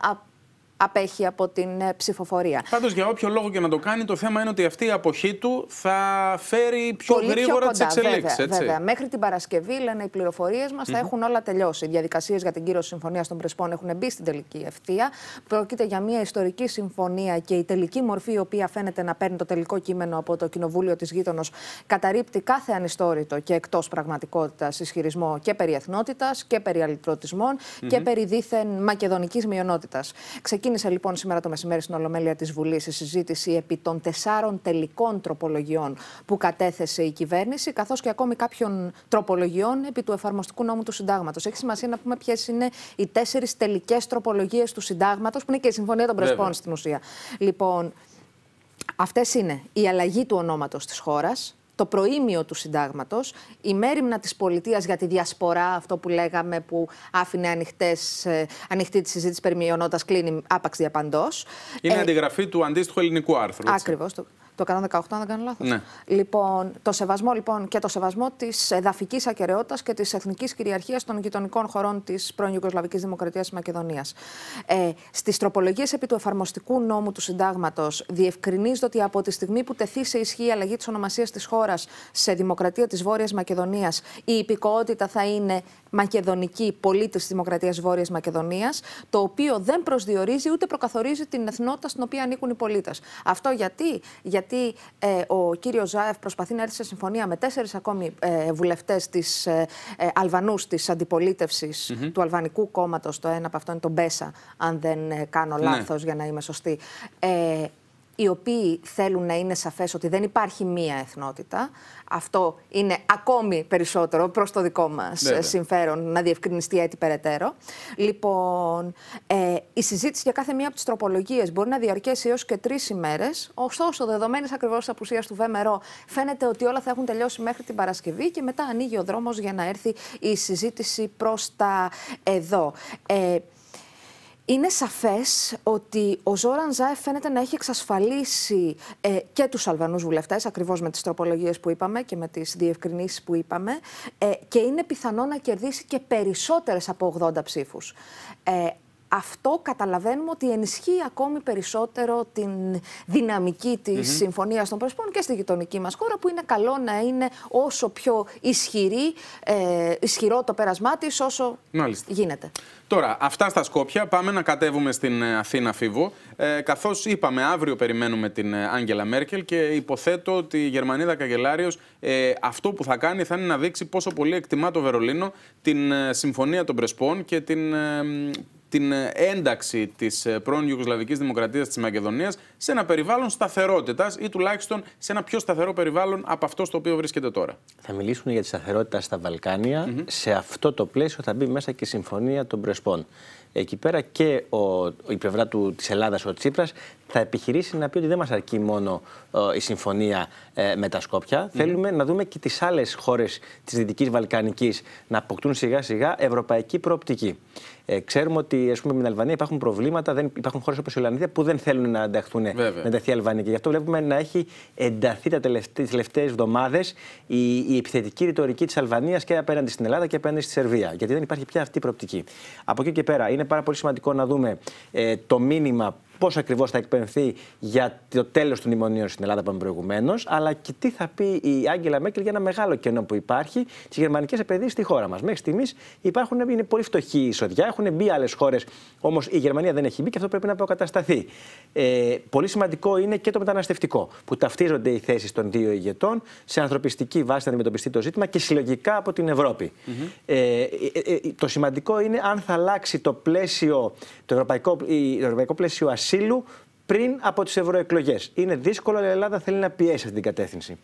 απέχει από την ε, ψηφοφορία. Πάντως, για όποιο λόγο και να το κάνει, το θέμα είναι ότι αυτή η αποχή του θα φέρει πιο Πολύ γρήγορα τις εξελίξεις. Βέβαια, βέβαια. Μέχρι την Παρασκευή, λένε οι πληροφορίες μας, θα έχουν όλα τελειώσει. Οι διαδικασίες για την κύρωση συμφωνίας των Πρεσπών έχουν μπει στην τελική ευθεία. Πρόκειται για μια ιστορική συμφωνία και η τελική μορφή, η οποία φαίνεται να παίρνει το τελικό κείμενο από το Κοινοβούλιο της Γείτονος, καταρρύπτει κάθε ανιστόρητο και εκτός πραγματικότητας ισχυρισμό και περί εθνότητας και περί αλυτρωτισμών και περί δίθεν μακεδονικής μειονότητας. Ξεκίνησε λοιπόν σήμερα το μεσημέρι στην Ολομέλεια της Βουλής η συζήτηση επί των τεσσάρων τελικών τροπολογιών που κατέθεσε η κυβέρνηση, καθώς και ακόμη κάποιων τροπολογιών επί του εφαρμοστικού νόμου του Συντάγματος. Έχει σημασία να πούμε ποιες είναι οι τέσσερις τελικές τροπολογίες του Συντάγματος, που είναι και η Συμφωνία των Πρεσπών στην ουσία. Λοιπόν, αυτές είναι η αλλαγή του ονόματος της χώρας, το προήμιο του συντάγματος, η μέρημνα της πολιτείας για τη διασπορά, αυτό που λέγαμε που άφηνε ανοιχτές, ε, ανοιχτή τη συζήτηση περί μειονότητας, κλείνει άπαξ διαπαντός. Είναι ε, αντιγραφή του αντίστοιχου ελληνικού άρθρου. Ακριβώς. Το 118, αν δεν κάνω λάθος. Ναι. Λοιπόν, το σεβασμό λοιπόν και το σεβασμό της εδαφικής ακαιρεότητας και της εθνικής κυριαρχίας των γειτονικών χωρών της πρώην Ιουγκοσλαβική Δημοκρατίας της Μακεδονίας. Ε, Στις τροπολογίες επί του εφαρμοστικού νόμου του Συντάγματος, διευκρινίζεται ότι από τη στιγμή που τεθεί σε ισχύ η αλλαγή της ονομασίας της χώρας σε Δημοκρατία της Βόρειας Μακεδονίας, η υπηκότητα θα είναι μακεδονική πολίτης της Δημοκρατίας Βόρειας Μακεδονίας, το οποίο δεν προσδιορίζει ούτε προκαθορίζει την εθνότητα στην οποία ανήκουν οι πολίτες. Αυτό γιατί, γιατί ε, ο κύριος Ζάεφ προσπαθεί να έρθει σε συμφωνία με τέσσερις ακόμη ε, βουλευτές της ε, ε, Αλβανούς της αντιπολίτευσης του Αλβανικού κόμματος. Το ένα από αυτό είναι το Μπέσα, αν δεν ε, κάνω Ναι. λάθος για να είμαι σωστή. Ε, οι οποίοι θέλουν να είναι σαφές ότι δεν υπάρχει μία εθνότητα. Αυτό είναι ακόμη περισσότερο προς το δικό μας Βέβαια. ε, συμφέρον να διευκρινιστεί έτσι περαιτέρω. Λοιπόν, ε, η συζήτηση για κάθε μία από τις τροπολογίες μπορεί να διαρκέσει έως και τρεις ημέρες. Ωστόσο, δεδομένης ακριβώς της απουσίας του ΒΜΡΟ, φαίνεται ότι όλα θα έχουν τελειώσει μέχρι την Παρασκευή και μετά ανοίγει ο δρόμος για να έρθει η συζήτηση προς τα εδώ. Ε, είναι σαφές ότι ο Ζόραν Ζάεφ φαίνεται να έχει εξασφαλίσει ε, και τους Αλβανούς βουλευτές, ακριβώς με τις τροπολογίες που είπαμε και με τις διευκρινήσεις που είπαμε, ε, και είναι πιθανό να κερδίσει και περισσότερες από 80 ψήφους. Ε, αυτό καταλαβαίνουμε ότι ενισχύει ακόμη περισσότερο την δυναμική της Συμφωνίας των Πρεσπών και στη γειτονική μας χώρα που είναι καλό να είναι όσο πιο ισχυρή, ε, ισχυρό το πέρασμά της όσο Μάλιστα. γίνεται. Τώρα, αυτά στα Σκόπια. Πάμε να κατέβουμε στην ε, Αθήνα Φίβο. Ε, Καθώς είπαμε, αύριο περιμένουμε την ε, Άγγελα Μέρκελ και υποθέτω ότι η Γερμανίδα Καγκελάριος ε, αυτό που θα κάνει θα είναι να δείξει πόσο πολύ εκτιμά το Βερολίνο την ε, Συμφωνία των Πρεσπών και την. Ε, μ, την ε, ένταξη της πρώην Ιουγκοσλαβικής Δημοκρατίας της Μακεδονίας σε ένα περιβάλλον σταθερότητας ή τουλάχιστον σε ένα πιο σταθερό περιβάλλον από αυτό στο οποίο βρίσκεται τώρα. Θα μιλήσουν για τη σταθερότητα στα βαλκανια Σε αυτό το πλαίσιο θα μπει μέσα και η Συμφωνία των Πρεσπών. Εκεί πέρα και ο, η πλευρά του, της Ελλάδας, ο Τσίπρας, θα επιχειρήσει να πει ότι δεν μας αρκεί μόνο ε, η συμφωνία ε, με τα Σκόπια. Θέλουμε να δούμε και τις άλλες χώρες της Δυτικής Βαλκανικής να αποκτούν σιγά σιγά ευρωπαϊκή προοπτική. Ε, ξέρουμε ότι ας πούμε, με την Αλβανία υπάρχουν προβλήματα, δεν, υπάρχουν χώρες όπως η Ολλανδία που δεν θέλουν να ενταχθούν Βέβαια. με ενταχθεί η Αλβανία. Και γι' αυτό βλέπουμε να έχει ενταθεί τα τελευταί- τις τελευταίες εβδομάδες η, η επιθετική ρητορική της Αλβανίας και απέναντι στην Ελλάδα και απέναντι στη Σερβία. Γιατί δεν υπάρχει πια αυτή η προοπτική. Από εκεί και πέρα είναι πάρα πολύ σημαντικό να δούμε ε, το μήνυμα πώς ακριβώς θα εκπαιδευτεί για το τέλος των μνημονίων στην Ελλάδα, είπαμε προηγουμένως, αλλά και τι θα πει η Άγγελα Μέρκελ για ένα μεγάλο κενό που υπάρχει στι γερμανικές επενδύσεις στη χώρα μας. Μέχρι στιγμής είναι πολύ φτωχή η εισοδιά, έχουν μπει άλλες χώρες, όμως η Γερμανία δεν έχει μπει και αυτό πρέπει να αποκατασταθεί. Ε, πολύ σημαντικό είναι και το μεταναστευτικό, που ταυτίζονται οι θέσεις των δύο ηγετών σε ανθρωπιστική βάση να αντιμετωπιστεί το ζήτημα και συλλογικά από την Ευρώπη. Ε, ε, ε, το σημαντικό είναι αν θα αλλάξει το πλαίσιο, το ευρωπαϊκό, η- το ευρωπαϊκό πλαίσιο ασύλου πριν από τις ευρωεκλογές. Είναι δύσκολο, αλλά η Ελλάδα θέλει να πιέσει αυτή την κατεύθυνση.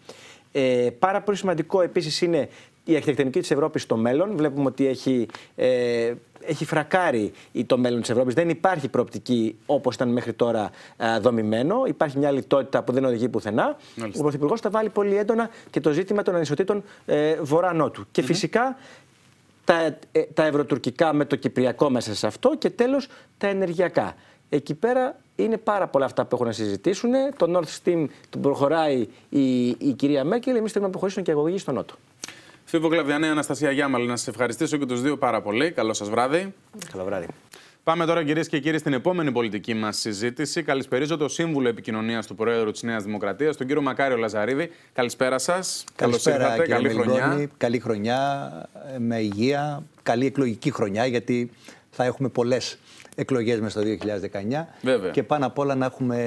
Ε, πάρα πολύ σημαντικό επίσης είναι η αρχιτεκτονική της Ευρώπης στο μέλλον. Βλέπουμε ότι έχει, ε, έχει φρακάρει η- το μέλλον της Ευρώπης. Δεν υπάρχει προοπτική όπως ήταν μέχρι τώρα ε, δομημένο. Υπάρχει μια λιτότητα που δεν οδηγεί πουθενά. Μάλιστα. Ο Πρωθυπουργός θα βάλει πολύ έντονα και το ζήτημα των ανισοτήτων ε, βορρά-νότου. Και φυσικά τα, ε, τα ευρωτουρκικά με το κυπριακό μέσα σε αυτό και τέλος τα ενεργειακά. Εκεί πέρα είναι πάρα πολλά αυτά που έχουν να συζητήσουν. Το Nord Stream τον προχωράει η, η κυρία Μέρκελ, εμείς θέλουμε να προχωρήσουμε και αγωγή στο Νότο. Φίβο Κλαβδιανέ, Αναστασία Γιάμαλη, να σας ευχαριστήσω και τους δύο πάρα πολύ. Καλό σας βράδυ. Καλό βράδυ. Πάμε τώρα κυρίες και κύριοι στην επόμενη πολιτική μας συζήτηση. Καλησπερίζω το Σύμβουλο Επικοινωνίας του Προέδρου της Νέας Δημοκρατίας, τον κύριο Μακάριο Λαζαρίδη. Καλησπέρα σας. Καλησπέρα, κύριε Καλή Μελιγόνη. χρονιά. Καλή χρονιά, ε, με υγεία. Καλή εκλογική χρονιά, γιατί θα έχουμε πολλές εκλογές μέσα στο 2019. Βέβαια. Και πάνω απ' όλα να έχουμε,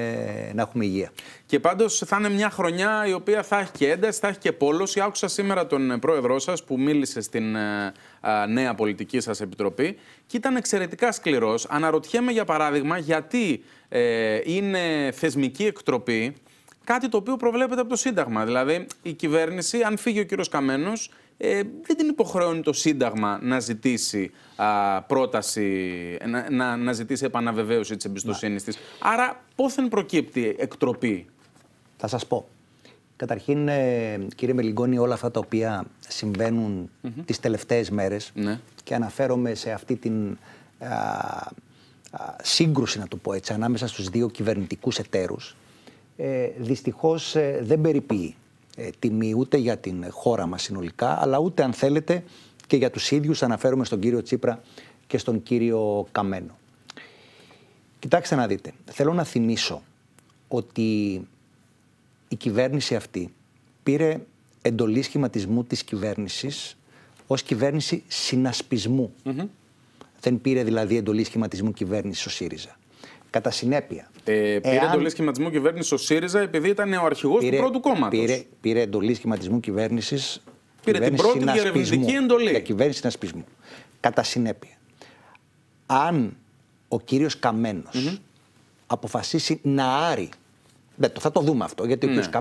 να έχουμε υγεία. Και πάντως θα είναι μια χρονιά η οποία θα έχει και ένταση, θα έχει και πόλωση. Άκουσα σήμερα τον ε, πρόεδρό σας που μίλησε στην ε, α, νέα πολιτική σας επιτροπή και ήταν εξαιρετικά σκληρός. Αναρωτιέμαι για παράδειγμα γιατί ε, είναι θεσμική εκτροπή κάτι το οποίο προβλέπεται από το Σύνταγμα. Δηλαδή η κυβέρνηση, αν φύγει ο κύριος Καμένος, ε, δεν την υποχρεώνει το Σύνταγμα να ζητήσει α, πρόταση, να, να, να ζητήσει επαναβεβαίωση της εμπιστοσύνης της. Άρα πόθεν προκύπτει εκτροπή; Θα σας πω. Καταρχήν, ε, κύριε Μελιγκόνη, όλα αυτά τα οποία συμβαίνουν τις τελευταίες μέρες Ναι. και αναφέρομαι σε αυτή την α, α, σύγκρουση, να το πω έτσι, ανάμεσα στους δύο κυβερνητικούς εταίρους, ε, δυστυχώς ε, δεν περιποιεί ε, τιμή ούτε για την χώρα μας συνολικά, αλλά ούτε αν θέλετε και για τους ίδιους, αναφέρομαι στον κύριο Τσίπρα και στον κύριο Καμένο. Κοιτάξτε να δείτε, θέλω να θυμίσω ότι η κυβέρνηση αυτή πήρε εντολή σχηματισμού της κυβέρνησης ως κυβέρνηση συνασπισμού. Δεν πήρε δηλαδή εντολή σχηματισμού κυβέρνησης ο ΣΥΡΙΖΑ. Κατά συνέπεια. Ε, πήρε εάν εντολή σχηματισμού κυβέρνησης ο ΣΥΡΙΖΑ επειδή ήταν ο αρχηγός του πρώτου κόμματος. Πήρε, πήρε εντολή σχηματισμού κυβέρνησης. Πήρε την πρώτη διερευνητική εντολή. Για κυβέρνηση συνασπισμού. Κατά συνέπεια, αν ο κύριος Καμένος αποφασίσει να άρει, δεν, το, θα το δούμε αυτό, γιατί ο Ναι. κύριος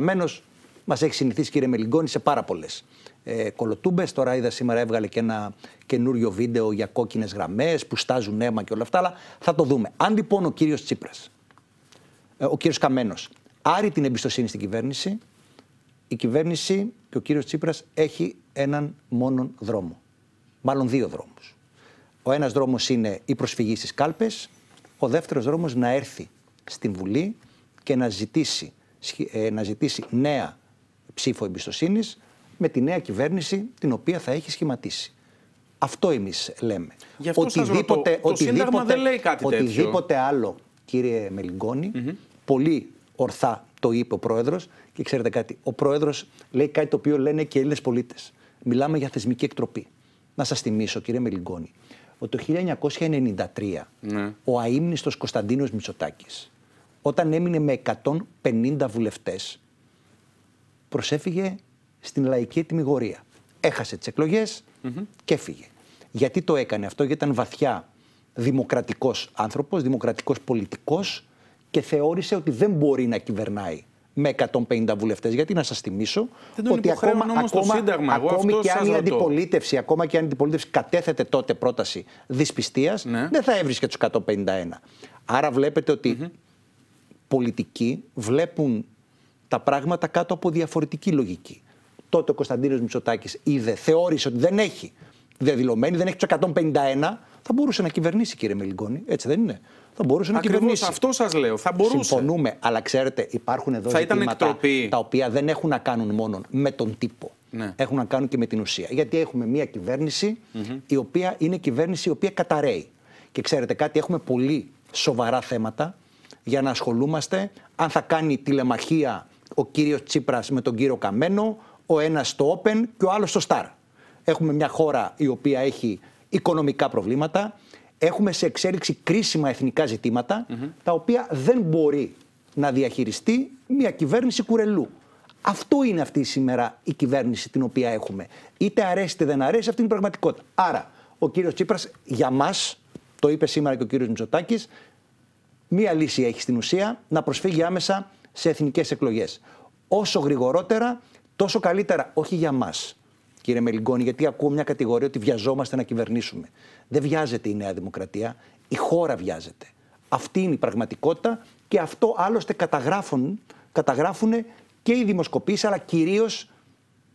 Καμένος μας έχει συνηθίσει κύριε Μελιγκόνη σε πάρα πολλές ε, κολοτούμπες. Τώρα είδα σήμερα έβγαλε και ένα καινούριο βίντεο για κόκκινες γραμμές που στάζουν αίμα και όλα αυτά, αλλά θα το δούμε. Αν λοιπόν ο κύριος Τσίπρας, ε, ο κύριος Καμένος, άρει την εμπιστοσύνη στην κυβέρνηση, η κυβέρνηση και ο κύριος Τσίπρας έχει έναν μόνον δρόμο. Μάλλον δύο δρόμους. Ο ένας δρόμος είναι η προσφυγή στις κάλπες, ο δεύτερος δρόμος να έρθει στην Βουλή και να ζητήσει, σχη- ε, να ζητήσει νέα ψήφο εμπιστοσύνης με τη νέα κυβέρνηση την οποία θα έχει σχηματίσει. Αυτό εμείς λέμε. Γι' αυτό σας ρωτώ, το Σύνταγμα δεν λέει κάτι τέτοιο. οτιδήποτε άλλο, κύριε Μελιγκόνη, πολύ ορθά το είπε ο πρόεδρος. Και ξέρετε κάτι, ο πρόεδρος λέει κάτι το οποίο λένε και οι Έλληνες πολίτες. Μιλάμε για θεσμική εκτροπή. Να σας θυμίσω, κύριε Μελιγκόνη, ότι το 1993 Ναι. ο αείμνηστος Κωνσταντίνος Μητσοτάκης, όταν έμεινε με 150 βουλευτές, προσέφυγε στην λαϊκή ετοιμιγορία. Έχασε τις εκλογες και έφυγε. Γιατί το έκανε αυτό, γιατί ήταν βαθιά δημοκρατικός άνθρωπος, δημοκρατικός πολιτικός και θεώρησε ότι δεν μπορεί να κυβερνάει με 150 βουλευτές. Γιατί να σας θυμίσω Δεν τον ότι υποχρέωνε ακόμα, όμως το ακόμα, Σύνταγμα. Εγώ ακόμη αυτό και σας αν η ρωτώ. αντιπολίτευση, ακόμα και αν η αντιπολίτευση κατέθετε τότε πρόταση δυσπιστίας, Ναι. δεν θα έβρισκε τους 151. Άρα βλέπετε ότι πολιτικοί βλέπουν τα πράγματα κάτω από διαφορετική λογική. Τότε ο Κωνσταντίνος Μητσοτάκης είδε, θεώρησε ότι δεν έχει διαδηλωμένη, δεν έχει τους 151, θα μπορούσε να κυβερνήσει κύριε Μελιγκόνη, έτσι δεν είναι; Θα μπορούσε να Ακριβώς κυβερνήσει. αυτό σας λέω. Θα μπορούσε. Συμφωνούμε, αλλά ξέρετε, υπάρχουν εδώ Θα ήταν ζητήματα εκτροπή. τα οποία δεν έχουν να κάνουν μόνο με τον τύπο. Ναι. Έχουν να κάνουν και με την ουσία. Γιατί έχουμε μια κυβέρνηση η οποία είναι κυβέρνηση η οποία καταραίει. Και ξέρετε κάτι, έχουμε πολύ σοβαρά θέματα για να ασχολούμαστε αν θα κάνει τηλεμαχία ο κύριος Τσίπρας με τον κύριο Καμένο, ο ένας στο Open και ο άλλος στο Star. Έχουμε μια χώρα η οποία έχει οικονομικά προβλήματα, έχουμε σε εξέλιξη κρίσιμα εθνικά ζητήματα, τα οποία δεν μπορεί να διαχειριστεί μια κυβέρνηση κουρελού. Αυτό είναι αυτή σήμερα η κυβέρνηση την οποία έχουμε. Είτε αρέσει είτε δεν αρέσει, αυτή είναι η πραγματικότητα. Άρα, ο κύριος Τσίπρας για μας, το είπε σήμερα και ο κύριος Μητσοτάκης, μία λύση έχει στην ουσία να προσφύγει άμεσα σε εθνικές εκλογές. Όσο γρηγορότερα, τόσο καλύτερα. Όχι για μας, κύριε Μελιγκόνη, γιατί ακούω μια κατηγορία ότι βιαζόμαστε να κυβερνήσουμε. Δεν βιάζεται η Νέα Δημοκρατία, η χώρα βιάζεται. Αυτή είναι η πραγματικότητα και αυτό άλλωστε καταγράφουν, καταγράφουν και οι δημοσκοπήσεις, αλλά κυρίως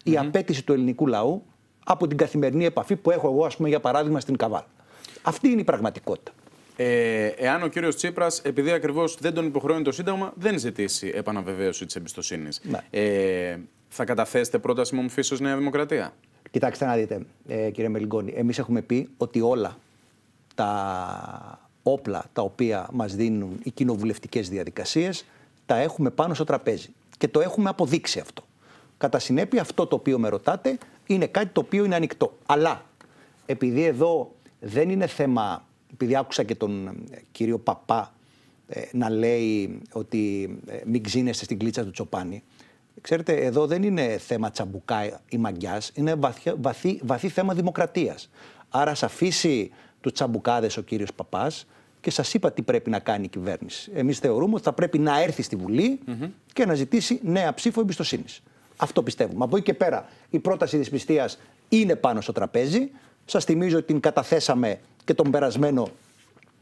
η απέτηση του ελληνικού λαού από την καθημερινή επαφή που έχω εγώ, ας πούμε, για παράδειγμα, στην Καβάλ. Αυτή είναι η πραγματικότητα. Ε, εάν ο κύριος Τσίπρας, επειδή ακριβώς δεν τον υποχρεώνει το Σύνταγμα, δεν ζητήσει επαναβεβαίωση της εμπιστοσύνης. Ναι. Ε, θα καταθέσετε πρόταση μομφή ω Νέα Δημοκρατία; Κοιτάξτε να δείτε, ε, κύριε Μελιγκόνη, εμείς έχουμε πει ότι όλα τα όπλα τα οποία μας δίνουν οι κοινοβουλευτικές διαδικασίες τα έχουμε πάνω στο τραπέζι και το έχουμε αποδείξει αυτό. Κατά συνέπεια αυτό το οποίο με ρωτάτε είναι κάτι το οποίο είναι ανοιχτό. Αλλά επειδή εδώ δεν είναι θέμα, επειδή άκουσα και τον ε, κύριο Παπά ε, να λέει ότι ε, μην ξύνεστε στην κλίτσα του Τσοπάνη. Ξέρετε, εδώ δεν είναι θέμα τσαμπουκά ή μαγκιάς, είναι βαθιά- βαθύ, βαθύ θέμα δημοκρατίας. Άρα, σας αφήσει τους τσαμπουκάδες ο κύριος Παπάς και σας είπα τι πρέπει να κάνει η κυβέρνηση. Εμείς θεωρούμε ότι θα πρέπει να έρθει στη βουλη και να ζητήσει νέα ψήφο εμπιστοσύνης. Αυτό πιστεύουμε. Από εκεί και πέρα, η πρόταση δυσπιστία είναι πάνω στο τραπέζι. Σας θυμίζω ότι την καταθέσαμε και τον περασμένο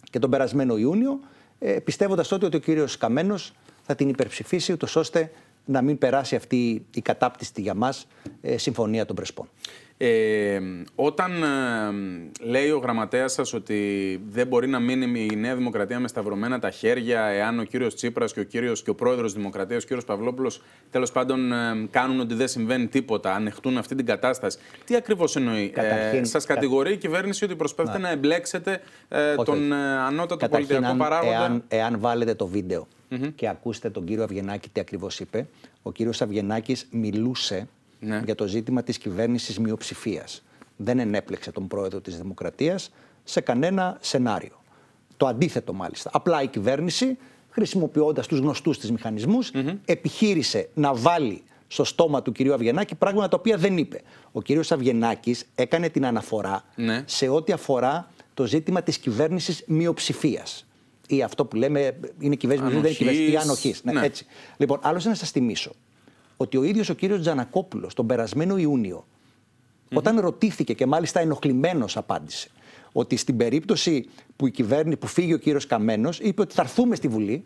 και τον περασμένο Ιούνιο, ε, πιστεύοντας τότε ότι ο κύριος Καμένος θα την υπερψηφίσει, ούτως ώστε να μην περάσει αυτή η κατάπτυστη για μας ε, συμφωνία των Πρεσπών. Ε, όταν ε, λέει ο γραμματέας σας ότι δεν μπορεί να μείνει η Νέα Δημοκρατία με σταυρωμένα τα χέρια εάν ο κύριος Τσίπρας και ο, κύριος, και ο πρόεδρος Δημοκρατίας, ο κύριος Παυλόπουλος, τέλος πάντων ε, κάνουν ότι δεν συμβαίνει τίποτα, ανεχτούν αυτή την κατάσταση. Τι ακριβώς εννοεί. Καταρχήν, ε, σας κατηγορεί η κυβέρνηση ότι προσπαθείτε να, εμπλέξετε ε, Όχι, τον όχι. ε, ανώτατο Καταρχήν, πολιτιακό αν- παράγοντα; Εάν, εάν βάλετε το βιντεο και ακούσετε τον κύριο Αυγενάκη τι ακριβώς είπε, ο κύριος Αυγενάκης μιλούσε Ναι. για το ζήτημα της κυβέρνησης μειοψηφίας. Δεν ενέπλεξε τον πρόεδρο της Δημοκρατίας σε κανένα σενάριο. Το αντίθετο μάλιστα. Απλά η κυβέρνηση, χρησιμοποιώντας τους γνωστούς της μηχανισμούς, επιχείρησε να βάλει στο στόμα του κυρίου Αυγενάκη πράγματα τα οποία δεν είπε. Ο κύριος Αυγενάκης έκανε την αναφορά Ναι. σε ό,τι αφορά το ζήτημα της κυβέρνησης μειοψηφίας. Ή αυτό που λέμε είναι κυβέρνηση μειοψηφίας, δεν είναι κυβέρνηση. Ή Ανοχής. ανοχής. Ναι, Ναι. Έτσι. Λοιπόν, άλλωστε να σας θυμίσω ότι ο ίδιος ο κύριος Τζανακόπουλος τον περασμένο Ιούνιο, όταν ρωτήθηκε και μάλιστα ενοχλημένος απάντησε, ότι στην περίπτωση που, η κυβέρνηση, που φύγει ο κύριος Καμένος, είπε ότι θα έρθουμε στη Βουλή,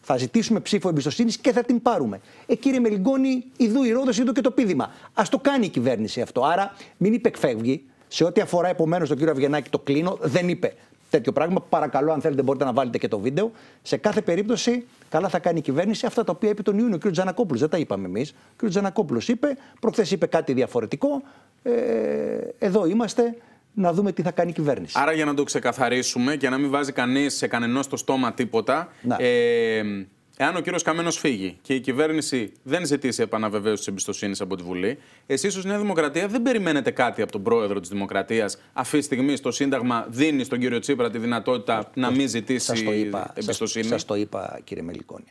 θα ζητήσουμε ψήφο εμπιστοσύνης και θα την πάρουμε. Ε, κύριε Μελιγκόνη, ιδού η Ρόδος, ιδού και το πείδημα. Α το κάνει η κυβέρνηση αυτό. Άρα μην υπεκφεύγει. Σε ό,τι αφορά επομένως τον κύριο Αυγενάκη, το κλείνω. Δεν είπε τέτοιο πράγμα. Παρακαλώ, αν θέλετε, μπορείτε να βάλετε και το βίντεο. Σε κάθε περίπτωση, καλά θα κάνει η κυβέρνηση αυτά τα οποία είπε τον Ιούνιο ο κ. Τζανακόπουλος. Δεν τα είπαμε εμείς. Ο κ. Τζανακόπουλος είπε, προχθές είπε κάτι διαφορετικό. Ε, εδώ είμαστε να δούμε τι θα κάνει η κυβέρνηση. Άρα για να το ξεκαθαρίσουμε και να μην βάζει κανείς σε κανενό στο στόμα τίποτα, Ναι. ε, εάν ο κύριος Καμένος φύγει και η κυβέρνηση δεν ζητήσει επαναβεβαίωση της εμπιστοσύνης από τη Βουλή, εσείς ως Νέα Δημοκρατία δεν περιμένετε κάτι από τον πρόεδρο της Δημοκρατίας. Αυτή τη στιγμή το Σύνταγμα δίνει στον κύριο Τσίπρα τη δυνατότητα να μην ζητήσει Σας το είπα, εμπιστοσύνη; Σας, σας το είπα, κύριε Μελικόνη.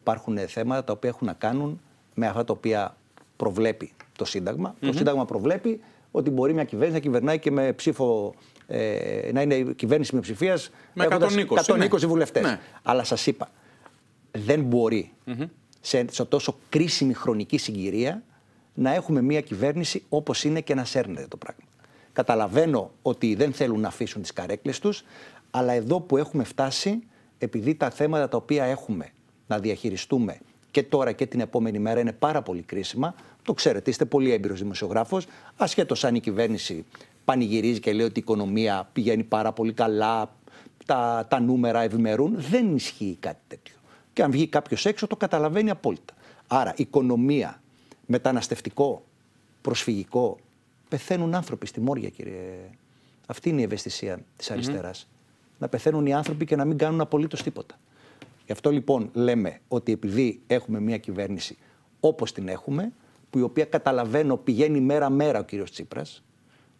Υπάρχουν θέματα τα οποία έχουν να κάνουν με αυτά τα οποία προβλέπει το Σύνταγμα. Το Σύνταγμα προβλέπει ότι μπορεί μια κυβέρνηση να κυβερνάει και με ψήφο. Ε, να είναι η κυβέρνηση με ψηφία Με 120, 120 ναι. βουλευτές. Ναι. Αλλά σας είπα, δεν μπορει σε, σε τόσο κρίσιμη χρονική συγκυρία να έχουμε μια κυβέρνηση όπως είναι και να σέρνεται το πράγμα. Καταλαβαίνω ότι δεν θέλουν να αφήσουν τις καρέκλες τους, αλλά εδώ που έχουμε φτάσει, επειδή τα θέματα τα οποία έχουμε να διαχειριστούμε και τώρα και την επόμενη μέρα είναι πάρα πολύ κρίσιμα, το ξέρετε, είστε πολύ έμπειρος δημοσιογράφος, ασχέτως αν η κυβέρνηση πανηγυρίζει και λέει ότι η οικονομία πηγαίνει πάρα πολύ καλά, τα, τα νούμερα ευημερούν, δεν ισχύει κάτι τέτοιο. Και αν βγει κάποιος έξω το καταλαβαίνει απόλυτα. Άρα οικονομία, μεταναστευτικό, προσφυγικό, πεθαίνουν άνθρωποι στη Μόρια, κύριε. Αυτή είναι η ευαισθησία της αριστερας Να πεθαίνουν οι άνθρωποι και να μην κάνουν απολύτως τίποτα. Γι' αυτό λοιπόν λέμε ότι επειδή έχουμε μια κυβέρνηση όπως την έχουμε, που η οποία καταλαβαίνω πηγαίνει μέρα-μέρα ο κύριος Τσίπρας,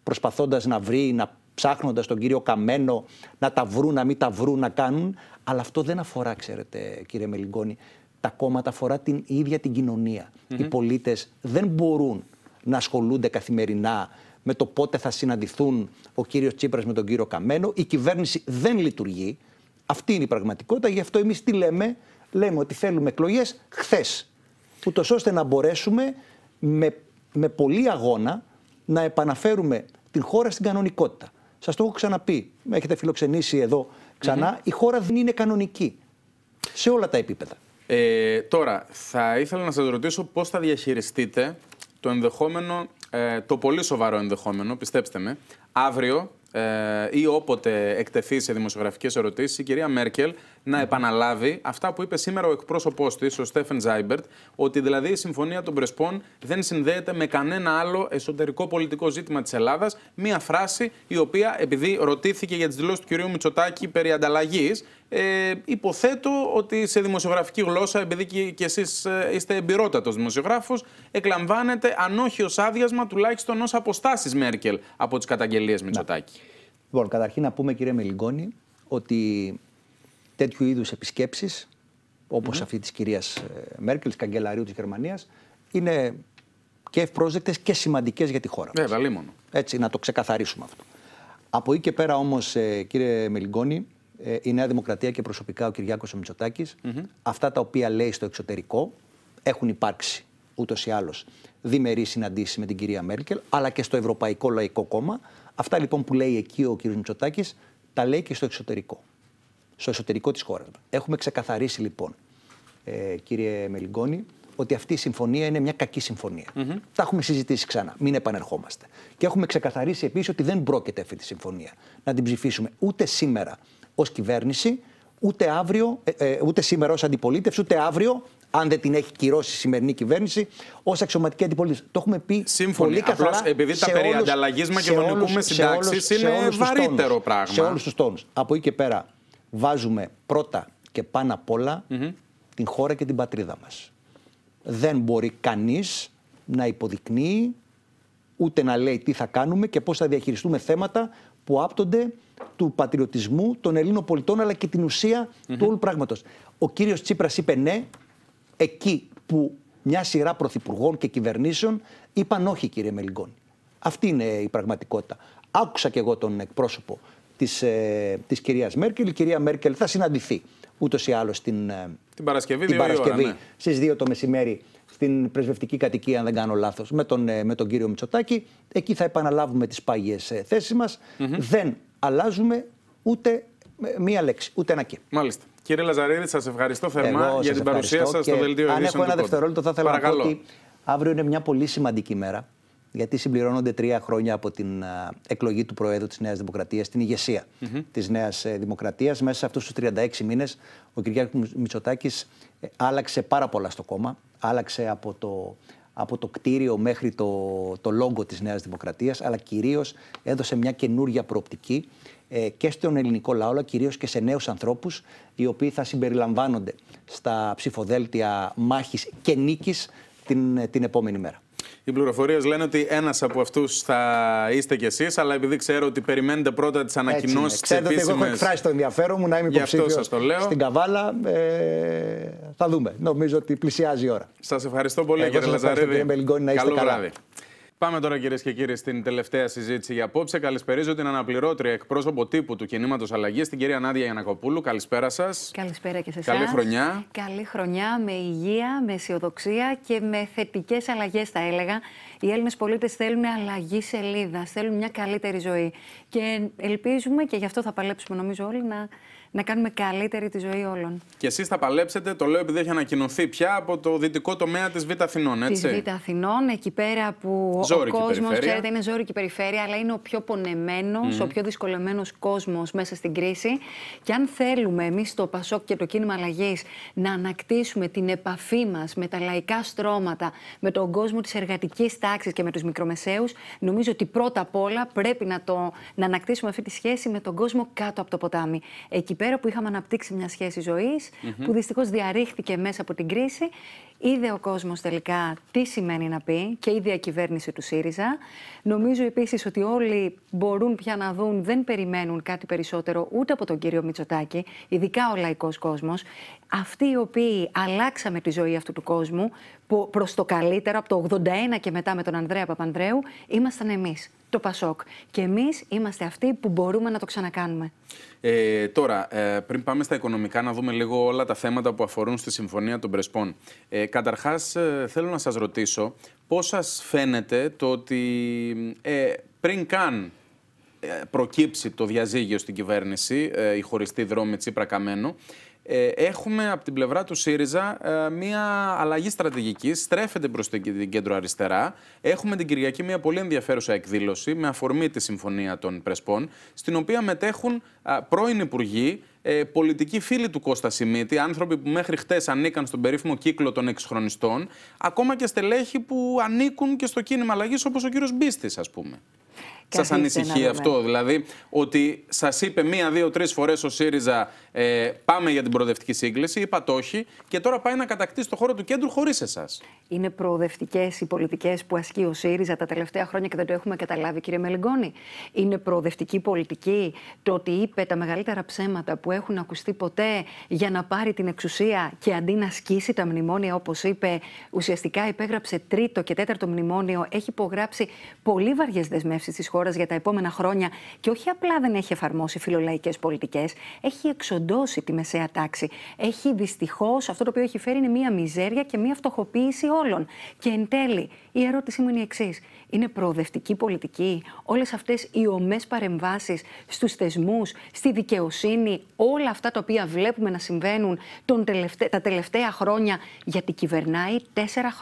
προσπαθώντας να βρει, να ψάχνοντας τον κύριο Καμένο, να τα βρουν, να μην τα βρουν, να κάνουν. Αλλά αυτό δεν αφορά, ξέρετε, κύριε Μελιγκόνη, τα κόμματα, αφορά την ίδια την κοινωνία. Οι πολίτες δεν μπορούν να ασχολούνται καθημερινά με το πότε θα συναντηθούν ο κύριος Τσίπρας με τον κύριο Καμένο. Η κυβέρνηση δεν λειτουργεί. Αυτή είναι η πραγματικότητα. Γι' αυτό εμείς τι λέμε; Λέμε ότι θέλουμε εκλογές χθες. Ούτως ώστε να μπορέσουμε με, με πολύ αγώνα να επαναφέρουμε την χώρα στην κανονικότητα. Σας το έχω ξαναπεί. Με έχετε φιλοξενήσει εδώ ξανά. Η χώρα δεν είναι κανονική. Σε όλα τα επίπεδα. Ε, τώρα, θα ήθελα να σας ρωτήσω πώς θα διαχειριστείτε το ενδεχόμενο, ε, το πολύ σοβαρό ενδεχόμενο, πιστέψτε με, αύριο ε, ή όποτε εκτεθεί σε δημοσιογραφικές ερωτήσεις η κυρία Μέρκελ να επαναλάβει αυτά που είπε σήμερα ο εκπρόσωπός της, ο Στέφεν Ζάιμπερτ, ότι δηλαδή η συμφωνία των Πρεσπών δεν συνδέεται με κανένα άλλο εσωτερικό πολιτικό ζήτημα της Ελλάδας. Μία φράση η οποία, επειδή ρωτήθηκε για τις δηλώσεις του κυρίου Μητσοτάκη περί ανταλλαγής, ε, υποθέτω ότι σε δημοσιογραφική γλώσσα, επειδή και, και εσείς ε, είστε εμπειρότατος δημοσιογράφος, εκλαμβάνεται, αν όχι ως άδειασμα, τουλάχιστον ως αποστάσεις Μέρκελ από τις καταγγελίες Μητσοτάκη. Λοιπόν, καταρχήν να πούμε, κύριε Μελιγκόνη, ότι τέτοιου είδους επισκέψεις, όπως αυτή της κυρίας ε, Μέρκελ, της καγκελαρίου της Γερμανίας, είναι και ευπρόσδεκτες και σημαντικές για τη χώρα μας. Βέβαια, λίμωνο. Έτσι, να το ξεκαθαρίσουμε αυτό. Από εκεί και πέρα όμως, ε, κύριε Μελιγκόνη, ε, η Νέα Δημοκρατία και προσωπικά ο Κυριάκος ο μητσοτακης αυτά τα οποία λέει στο εξωτερικό έχουν υπάρξει ούτως ή άλλως διμερείς συναντήσεις με την κυρία Μέρκελ, αλλά και στο Ευρωπαϊκό Λαϊκό Κόμμα. Αυτά λοιπόν που λέει εκεί ο κ. Μητσοτάκης, τα λέει και στο εξωτερικό. Στο εσωτερικό της χώρας. Έχουμε ξεκαθαρίσει λοιπόν, ε, κύριε Μελιγκόνη, ότι αυτή η συμφωνία είναι μια κακή συμφωνία. Τα έχουμε συζητήσει ξανά. Μην επανερχόμαστε. Και έχουμε ξεκαθαρίσει επίσης ότι δεν πρόκειται αυτή τη συμφωνία να την ψηφίσουμε ούτε σήμερα ως κυβέρνηση, ούτε, αύριο, ε, ε, ούτε σήμερα ως αντιπολίτευση, ούτε αύριο, αν δεν την έχει κυρώσει η σημερινή κυβέρνηση, ως αξιωματική αντιπολίτευση. Το έχουμε πει Σύμφωνοι. πολύ καθαρά. Απλώς επειδή τα σε περί όλους- ανταλλαγής σε μακεδονικού όλους- με σε συντάξεις όλους- σε είναι όλους τους βαρύτερο τόνους. πράγμα. Σε όλους τους τόνους. Από εκεί και πέρα βάζουμε πρώτα και πάνω απ' όλα την χώρα και την πατρίδα μας. Δεν μπορεί κανείς να υποδεικνύει ούτε να λέει τι θα κάνουμε και πώς θα διαχειριστούμε θέματα που άπτονται του πατριωτισμού των Ελλήνων πολιτών αλλά και την ουσία του όλου πράγματος. Ο κύριος Τσίπρας είπε ναι εκεί που μια σειρά πρωθυπουργών και κυβερνήσεων είπαν όχι κύριε Μελιγκόνη. Αυτή είναι η πραγματικότητα. Άκουσα και εγώ τον εκπρόσωπο της, ε, της κυρίας Μέρκελ. Η κυρία Μέρκελ θα συναντηθεί ούτως ή άλλως την, ε, Την Παρασκευή, την δύο η ώρα, Παρασκευή ναι. στις 2 το μεσημέρι στην πρεσβευτική κατοικία, αν δεν κάνω λάθος, με τον, ε, με τον κύριο Μητσοτάκη. Εκεί θα επαναλάβουμε τις πάγιες ε, θέσεις μας. Δεν αλλάζουμε ούτε ε, μία λέξη, ούτε ένα και. Μάλιστα. Κύριε Λαζαρίδη, σας ευχαριστώ θερμά Εγώ για σας την παρουσία ευχαριστώ σας στο και δελτίο Αν ειδήσεων έχω ένα του Κόντρα. δευτερόλεπτο, θα ήθελα Παρακαλώ. να πω ότι αύριο είναι μια πολύ σημαντική μέρα. Γιατί συμπληρώνονται τρία χρόνια από την α, εκλογή του Προέδρου της Νέας Δημοκρατίας, την ηγεσία της Νέας Δημοκρατίας. Μέσα σε αυτούς τους 36 μήνες, ο κ. Μητσοτάκης άλλαξε πάρα πολλά στο κόμμα. Άλλαξε από το, από το κτίριο μέχρι το, το λόγο της Νέας Δημοκρατίας, αλλά κυρίως έδωσε μια καινούργια προοπτική ε, και στον ελληνικό λαό, αλλά κυρίως και σε νέους ανθρώπους, οι οποίοι θα συμπεριλαμβάνονται στα ψηφοδέλτια μάχης και νίκης την, την επόμενη μέρα. Οι πληροφορίες λένε ότι ένας από αυτούς θα είστε κι εσείς, αλλά επειδή ξέρω ότι περιμένετε πρώτα τις Έτσι είναι. ανακοινώσεις Ξέρετε ότι εγώ έχω εκφράσει το ενδιαφέρον μου να είμαι Γι' αυτό υποψήφιος σας το λέω. στην Καβάλα. Ε, θα δούμε. Νομίζω ότι πλησιάζει η ώρα. Σας ευχαριστώ πολύ, Εγώ κύριε σας ευχαριστώ, Λαζαρίδη. κύριε Μπελιγκόνη, να είστε Καλό καλά. βράδυ. Πάμε τώρα, κυρίες και κύριοι, στην τελευταία συζήτηση για απόψε. Καλησπερίζω την αναπληρώτρια εκπρόσωπο τύπου του κινήματος Αλλαγής, την κυρία Νάντια Γιανακοπούλου. Καλησπέρα σας. Καλησπέρα και σε εσάς. Καλή χρονιά. Καλή χρονιά με υγεία, με αισιοδοξία και με θετικές αλλαγές, θα έλεγα. Οι Έλληνες πολίτες θέλουν αλλαγή σελίδα, θέλουν μια καλύτερη ζωή. Και ελπίζουμε και γι' αυτό θα παλέψουμε, νομίζω, όλοι να, να κάνουμε καλύτερη τη ζωή όλων. Και εσείς θα παλέψετε, το λέω επειδή έχει ανακοινωθεί πια από το δυτικό τομέα της Β' Αθηνών, Της έτσι; Β' Αθηνών, εκεί πέρα που Ζώρικη ο κόσμος, περιφέρεια. ξέρετε, είναι ζώρικη περιφέρεια, αλλά είναι ο πιο πονεμένος, ο πιο δυσκολεμένος κόσμος μέσα στην κρίση. Και αν θέλουμε εμείς το Πασόκ και το κίνημα αλλαγής να ανακτήσουμε την επαφή μας με τα λαϊκά στρώματα, με τον κόσμο της εργατικής τάξης και με τους μικρομεσαίους, νομίζω ότι πρώτα απ' όλα πρέπει να, το, να ανακτήσουμε αυτή τη σχέση με τον κόσμο κάτω από το ποτάμι. Εκεί πέρα που είχαμε αναπτύξει μια σχέση ζωής, που δυστυχώς διαρρήχθηκε μέσα από την κρίση, είδε ο κόσμος τελικά τι σημαίνει να πει και η διακυβέρνηση του ΣΥΡΙΖΑ. Νομίζω επίσης ότι όλοι μπορούν πια να δουν, δεν περιμένουν κάτι περισσότερο ούτε από τον κύριο Μητσοτάκη, ειδικά ο λαϊκός κόσμος. Αυτοί οι οποίοι αλλάξαμε τη ζωή αυτού του κόσμου προς το καλύτερο, από το 81 και μετά με τον Ανδρέα Παπανδρέου, ήμασταν εμείς, το Πασόκ. Και εμείς είμαστε αυτοί που μπορούμε να το ξανακάνουμε. Ε, τώρα, ε, πριν πάμε στα οικονομικά, να δούμε λίγο όλα τα θέματα που αφορούν στη Συμφωνία των Πρεσπών. Ε, Καταρχάς, ε, θέλω να σας ρωτήσω πώς σας φαίνεται το ότι ε, πριν καν ε, προκύψει το διαζύγιο στην κυβέρνηση, ε, η χωριστή δρόμη Τσίπρα Καμένο, ε, έχουμε από την πλευρά του ΣΥΡΙΖΑ ε, μια αλλαγή στρατηγική. Στρέφεται προς την κέντρο αριστερά. Έχουμε την Κυριακή μια πολύ ενδιαφέρουσα εκδήλωση με αφορμή τη Συμφωνία των Πρεσπών, στην οποία μετέχουν α, πρώην υπουργοί, ε, πολιτικοί φίλοι του Κώστα Σιμίτη, άνθρωποι που μέχρι χτες ανήκαν στον περίφημο κύκλο των εξχρονιστών, ακόμα και στελέχοι που ανήκουν και στο κίνημα αλλαγής, όπως ο κύριος Μπίστης, ας πούμε. Σας Καθίστε ανησυχεί να αυτό, δούμε. δηλαδή ότι σας είπε μία, δύο, τρεις φορές ο ΣΥΡΙΖΑ ε, πάμε για την προοδευτική σύγκληση, είπατε όχι, και τώρα πάει να κατακτήσει το χώρο του κέντρου χωρίς εσάς. Είναι προοδευτικές οι πολιτικές που ασκεί ο ΣΥΡΙΖΑ τα τελευταία χρόνια και δεν το έχουμε καταλάβει, κύριε Μελιγκόνη; Είναι προοδευτική πολιτική το ότι είπε τα μεγαλύτερα ψέματα που έχουν ακουστεί ποτέ για να πάρει την εξουσία και αντί να ασκήσει τα μνημόνια, όπως είπε, ουσιαστικά υπέγραψε τρίτο και τέταρτο μνημόνιο, έχει υπογράψει πολύ βαριές δεσμεύσεις της χώρας για τα επόμενα χρόνια και όχι απλά δεν έχει εφαρμόσει φιλολαϊκές πολιτικές, έχει εξοντώσει εξοντώσει τη μεσαία τάξη. Έχει δυστυχώς αυτό το οποίο έχει φέρει είναι μία μιζέρια και μία φτωχοποίηση όλων. Και εν τέλει, η ερώτησή μου είναι η εξής. Είναι προοδευτική πολιτική; Όλες αυτές οι ομές παρεμβάσεις στους θεσμούς, στη δικαιοσύνη, όλα αυτά τα οποία βλέπουμε να συμβαίνουν τον τα τελευταία χρόνια, γιατί κυβερνάει τέσσερα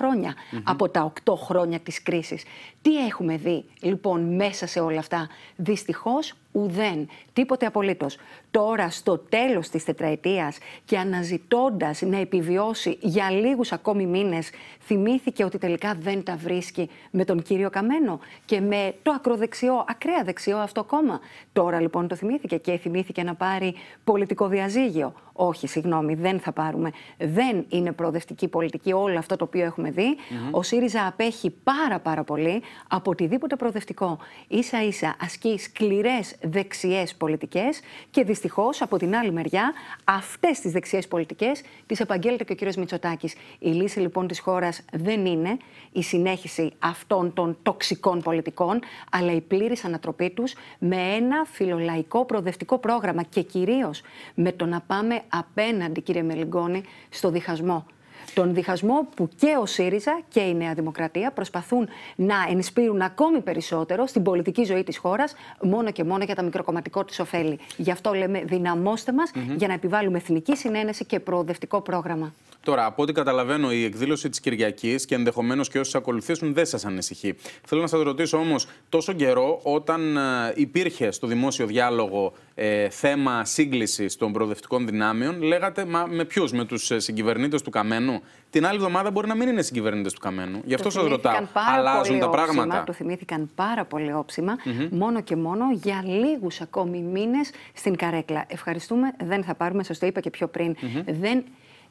από τα οκτώ χρόνια της κρίσης. Τι έχουμε δει λοιπόν μέσα σε όλα αυτά; Δυστυχώς ουδέν, τίποτε απολύτως. Τώρα στο τέλος της τετραετίας και αναζητώντας να επιβιώσει για λίγους ακόμη μήνες, θυμήθηκε ότι τελικά δεν τα βρίσκει με τον κύριο Καμένο και με το ακροδεξιό, ακραία δεξιό αυτό κόμμα. Τώρα λοιπόν το θυμήθηκε και θυμήθηκε να πάρει πολιτικό διαζύγιο. Όχι, συγγνώμη, δεν θα πάρουμε. Δεν είναι προοδευτική πολιτική όλο αυτό το οποίο έχουμε δει. Ο ΣΥΡΙΖΑ απέχει πάρα πάρα πολύ από οτιδήποτε προοδευτικό. σα ίσα ασκεί σκληρές δεξιές πολιτικές και δυστυχώς από την άλλη μεριά αυτές τις δεξιές πολιτικές τις επαγγέλλεται και ο κ. Μητσοτάκης. Η λύση λοιπόν της χώρας δεν είναι η συνέχιση αυτών των τοξικών πολιτικών, αλλά η πλήρης ανατροπή τους με ένα φιλολαϊκό προοδευτικό πρόγραμμα και κυρίως με το να πάμε απέναντι, κύριε Μελιγκόνη, στο διχασμό. Τον διχασμό που και ο ΣΥΡΙΖΑ και η Νέα Δημοκρατία προσπαθούν να ενισπείρουν ακόμη περισσότερο στην πολιτική ζωή της χώρας, μόνο και μόνο για τα μικροκομματικό της ωφέλη. Γι' αυτό λέμε δυναμώστε μας για να επιβάλλουμε εθνική συνένεση και προοδευτικό πρόγραμμα. Τώρα, από ό,τι καταλαβαίνω, η εκδήλωση της Κυριακής και ενδεχομένως και όσοι ακολουθήσουν δεν σας ανησυχεί. Θέλω να σας ρωτήσω όμως, τόσο καιρό όταν ε, υπήρχε στο δημόσιο διάλογο ε, θέμα σύγκλησης των προοδευτικών δυνάμεων, λέγατε μα, με ποιους, με τους ε, συγκυβερνήτες του Καμένου. Την άλλη εβδομάδα μπορεί να μην είναι συγκυβερνήτες του Καμένου. Γι' αυτό σας ρωτάω. Αλλάζουν τα πράγματα. Το θυμήθηκαν πάρα πολύ όψιμα, μόνο και μόνο για λίγους ακόμη μήνες στην καρέκλα. Ευχαριστούμε. Δεν θα πάρουμε, σας το είπα και πιο πριν. Δεν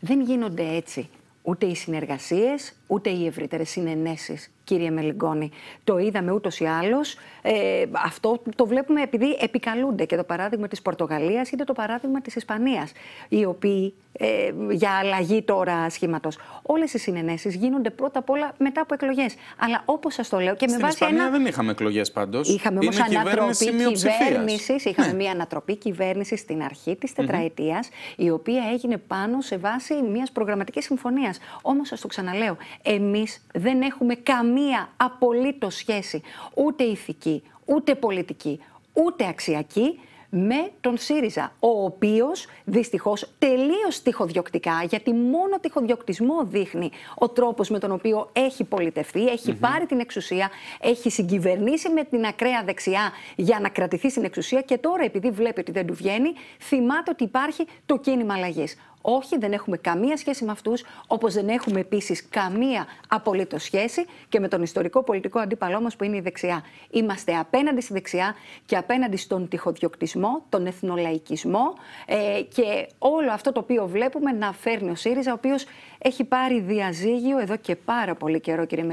δεν γίνονται έτσι. Ούτε οι συνεργασίες, ούτε οι ευρύτερες συνενέσεις, κύριε Μελιγκόνη. Το είδαμε ούτως ή άλλως. Ε, αυτό το βλέπουμε επειδή επικαλούνται και το παράδειγμα της Πορτογαλίας είτε το παράδειγμα της Ισπανίας, οι οποίοι ε, για αλλαγή τώρα σχήματος. Όλες οι συνενέσεις γίνονται πρώτα απ' όλα μετά από εκλογές. Αλλά όπως σας το λέω και με βάση. Στην Ισπανία δεν είχαμε εκλογές πάντως. Είχαμε όμως ανατροπή κυβέρνησης. Είχαμε ναι. μια ανατροπή κυβέρνηση στην αρχή της τετραετίας, η οποία έγινε πάνω σε βάση μιας προγραμματικής συμφωνίας. Όμως σας το ξαναλέω, εμείς δεν έχουμε καμία απολύτως σχέση, ούτε ηθική, ούτε πολιτική, ούτε αξιακή, με τον ΣΥΡΙΖΑ, ο οποίος δυστυχώς τελείως τυχοδιοκτικά, γιατί μόνο τυχοδιοκτισμό δείχνει ο τρόπος με τον οποίο έχει πολιτευτεί, έχει πάρει την εξουσία, έχει συγκυβερνήσει με την ακραία δεξιά για να κρατηθεί στην εξουσία και τώρα επειδή βλέπει ότι δεν του βγαίνει, θυμάται ότι υπάρχει το κίνημα αλλαγής. Όχι, δεν έχουμε καμία σχέση με αυτούς, όπως δεν έχουμε επίσης καμία απολύτως σχέση και με τον ιστορικό πολιτικό αντίπαλό μας που είναι η δεξιά. Είμαστε απέναντι στη δεξιά και απέναντι στον τυχοδιοκτισμό, τον εθνολαϊκισμό ε, και όλο αυτό το οποίο βλέπουμε να φέρνει ο ΣΥΡΙΖΑ, ο οποίος έχει πάρει διαζύγιο εδώ και πάρα πολύ καιρό, κύριε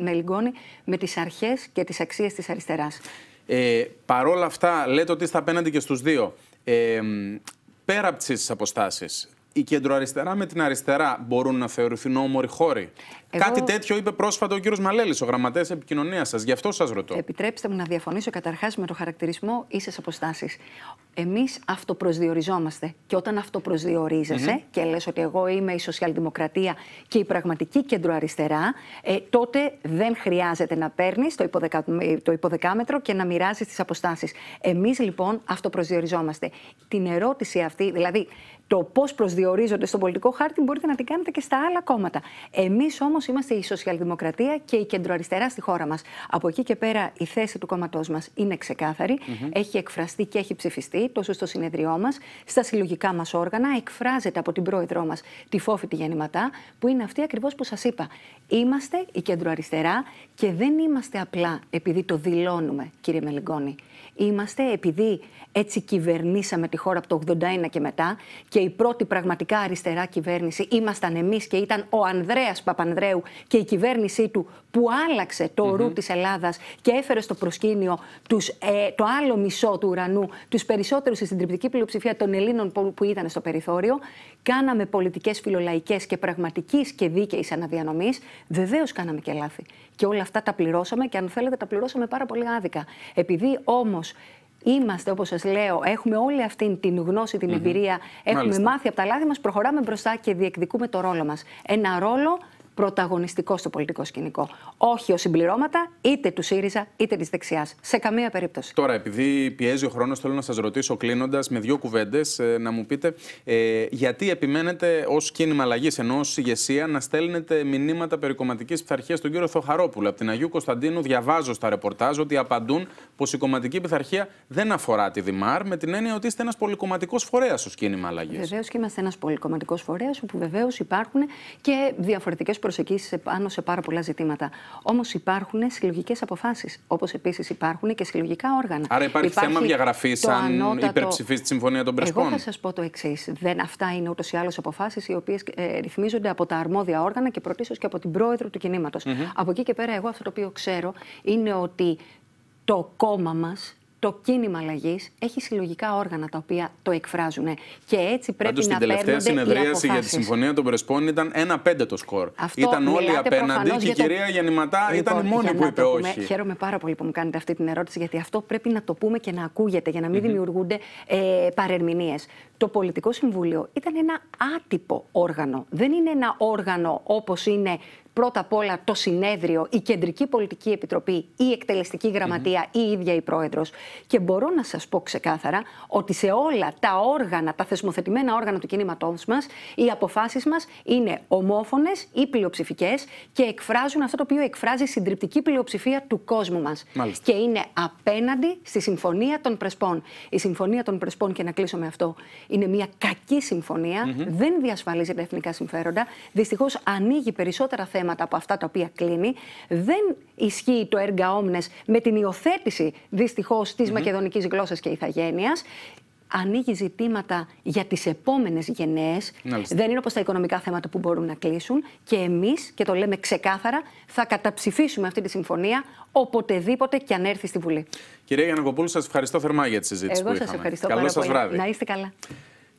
Μελιγκόνη, με τις αρχές και τις αξίες της αριστεράς. Ε, παρόλα αυτά, λέτε ότι είστε απέναντι και στους δύο. Ε, πέρα από τις αποστάσεις, η κεντροαριστερά με την αριστερά μπορούν να θεωρηθούν όμοροι χώροι. Εγώ... Κάτι τέτοιο είπε πρόσφατα ο κύριος Μαλέλης, ο γραμματέας επικοινωνίας σας. Γι' αυτό σας ρωτώ. Επιτρέψτε μου να διαφωνήσω καταρχάς με το χαρακτηρισμό ίσε αποστάσεις. Εμείς αυτοπροσδιοριζόμαστε. Και όταν αυτοπροσδιορίζεσαι και λες ότι εγώ είμαι η σοσιαλδημοκρατία και η πραγματική κεντροαριστερά, ε, τότε δεν χρειάζεται να παίρνεις το, υποδεκα... το υποδεκάμετρο και να μοιράζεις τις αποστάσεις. Εμείς λοιπόν αυτοπροσδιοριζόμαστε. Την ερώτηση αυτή, δηλαδή το πώς προσδιορίζονται στον πολιτικό χάρτη μπορείτε να την κάνετε και στα άλλα κόμματα. Εμείς όμως είμαστε η σοσιαλδημοκρατία και η κεντροαριστερά στη χώρα μας. Από εκεί και πέρα η θέση του κόμματός μας είναι ξεκάθαρη. Έχει εκφραστεί και έχει ψηφιστεί τόσο στο συνεδριό μας, στα συλλογικά μας όργανα. Εκφράζεται από την πρόεδρό μας, τη Φόφη τη Γεννηματά, που είναι αυτή ακριβώς που σας είπα. Είμαστε η κεντροαριστερά και δεν είμαστε απλά επειδή το δηλώνουμε, κύριε Μελιγκόνη. Είμαστε επειδή έτσι κυβερνήσαμε τη χώρα από το 81 και μετά και η πρώτη πραγματικά αριστερά κυβέρνηση ήμασταν εμείς και ήταν ο Ανδρέας Παπανδρέου και η κυβέρνησή του που άλλαξε το mm-hmm. ρου της Ελλάδας και έφερε στο προσκήνιο τους, ε, το άλλο μισό του ουρανού, τους περισσότερους στην τριπτική πλειοψηφία των Ελλήνων που, που ήταν στο περιθώριο. Κάναμε πολιτικές φιλολαϊκές και πραγματικής και δίκαιης αναδιανομής. Βεβαίως κάναμε και λάθη. Και όλα αυτά τα πληρώσαμε και αν θέλετε τα πληρώσαμε πάρα πολύ άδικα. Επειδή όμως είμαστε, όπως σας λέω, έχουμε όλη αυτή την γνώση, την εμπειρία, έχουμε Μάλιστα. μάθει από τα λάθη μας, προχωράμε μπροστά και διεκδικούμε το ρόλο μας. Ένα ρόλο πρωταγωνιστικό στο πολιτικό σκηνικό. Όχι ως συμπληρώματα είτε του ΣΥΡΙΖΑ είτε της δεξιάς. Σε καμία περίπτωση. Τώρα, επειδή πιέζει ο χρόνος, θέλω να σας ρωτήσω κλείνοντας με δύο κουβέντες να μου πείτε ε, γιατί επιμένετε ως κίνημα αλλαγής, ενώ ως ηγεσία, να στέλνετε μηνύματα περί κομματικής πειθαρχίας στον κύριο Θοχαρόπουλο; Από την Αγίου Κωνσταντίνου διαβάζω στα ρεπορτάζ ότι απαντούν πως η κομματική πειθαρχία δεν αφορά τη Δημάρ, με την έννοια ότι είστε ένας πολυκομματικός φορέας ως κίνημα αλλαγής. Βεβαίως και είμαστε ένας πολυκομματικός φορέας, όπου βεβαίως υπάρχουν και διαφορετικές προσεγγίσεις πάνω σε πάρα πολλά ζητήματα. Όμως υπάρχουν συλλογικές αποφάσεις, όπως επίσης υπάρχουν και συλλογικά όργανα. Άρα υπάρχει, θέμα διαγραφής το αν ανώτατο- υπερψηφίσει της Συμφωνία των Πρεσπών. Εγώ θα σας πω το εξής. Δεν αυτά είναι ούτως ή άλλως αποφάσεις οι οποίες ε, ρυθμίζονται από τα αρμόδια όργανα και πρωτίστως και από την πρόεδρο του κινηματο Από εκεί και πέρα, εγώ αυτό το οποίο ξέρω είναι ότι το κόμμα μας. Το κίνημα αλλαγής έχει συλλογικά όργανα τα οποία το εκφράζουν. Και έτσι πρέπει Πάντως, να στην τελευταία παίρνονται οι συνεδρίαση για τη αποφάσεις. Συμφωνία των Πρεσπών ήταν ένα-πέντε το σκορ. Αυτό ήταν όλοι μιλάτε απέναντι προφανώς και η για το- κυρία Γεννηματά ήταν η Λοιπόν, μόνη για που να είπε το πούμε, όχι. Χαίρομαι πάρα πολύ που μου κάνετε αυτή την ερώτηση, γιατί αυτό πρέπει να το πούμε και να ακούγεται, για να μην δημιουργούνται ε, παρερμηνίες. Το Πολιτικό Συμβούλιο ήταν ένα άτυπο όργανο. Δεν είναι ένα όργανο όπως είναι πρώτα απ' όλα το συνέδριο, η Κεντρική Πολιτική Επιτροπή, η Εκτελεστική Γραμματεία ή η ίδια η Πρόεδρος. Και μπορώ να σας πω ξεκάθαρα ότι σε όλα τα όργανα, τα θεσμοθετημένα όργανα του κινήματός μας, οι αποφάσεις μας είναι ομόφωνες ή πλειοψηφικές και εκφράζουν αυτό το οποίο εκφράζει η συντριπτική πλειοψηφία του κόσμου μας. Μάλιστα. Και είναι απέναντι στη Συμφωνία των Πρεσπών. Η Συμφωνία των Πρεσπών, και να κλείσω με αυτό, είναι μια κακή συμφωνία, δεν διασφαλίζει τα εθνικά συμφέροντα. Δυστυχώς ανοίγει περισσότερα θέματα από αυτά τα οποία κλείνει. Δεν ισχύει το έργα όμνες με την υιοθέτηση δυστυχώς της μακεδονικής γλώσσας και ηθαγένειας. Ανοίγει ζητήματα για τις επόμενες γενναίες. Μάλιστα. Δεν είναι όπως τα οικονομικά θέματα που μπορούν να κλείσουν. Και εμείς, και το λέμε ξεκάθαρα, θα καταψηφίσουμε αυτή τη συμφωνία οποτεδήποτε και αν έρθει στη Βουλή. Κυρία Γιανακοπούλου, σας ευχαριστώ θερμά για τη συζήτηση Εγώ που σας είχαμε. ευχαριστώ Καλό πάρα σας πολύ. βράδυ. Να είστε καλά.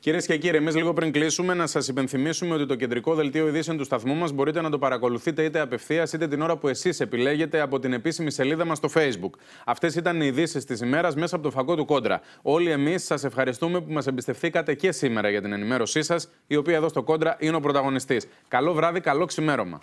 Κυρίες και κύριοι, εμείς λίγο πριν κλείσουμε, να σας υπενθυμίσουμε ότι το κεντρικό δελτίο ειδήσεων του σταθμού μας μπορείτε να το παρακολουθείτε είτε απευθείας είτε την ώρα που εσείς επιλέγετε από την επίσημη σελίδα μας στο Facebook. Αυτές ήταν οι ειδήσεις της ημέρας μέσα από το φακό του Κόντρα. Όλοι εμείς σας ευχαριστούμε που μας εμπιστευθήκατε και σήμερα για την ενημέρωσή σας, η οποία εδώ στο Κόντρα είναι ο πρωταγωνιστής. Καλό βράδυ, καλό ξημέρωμα.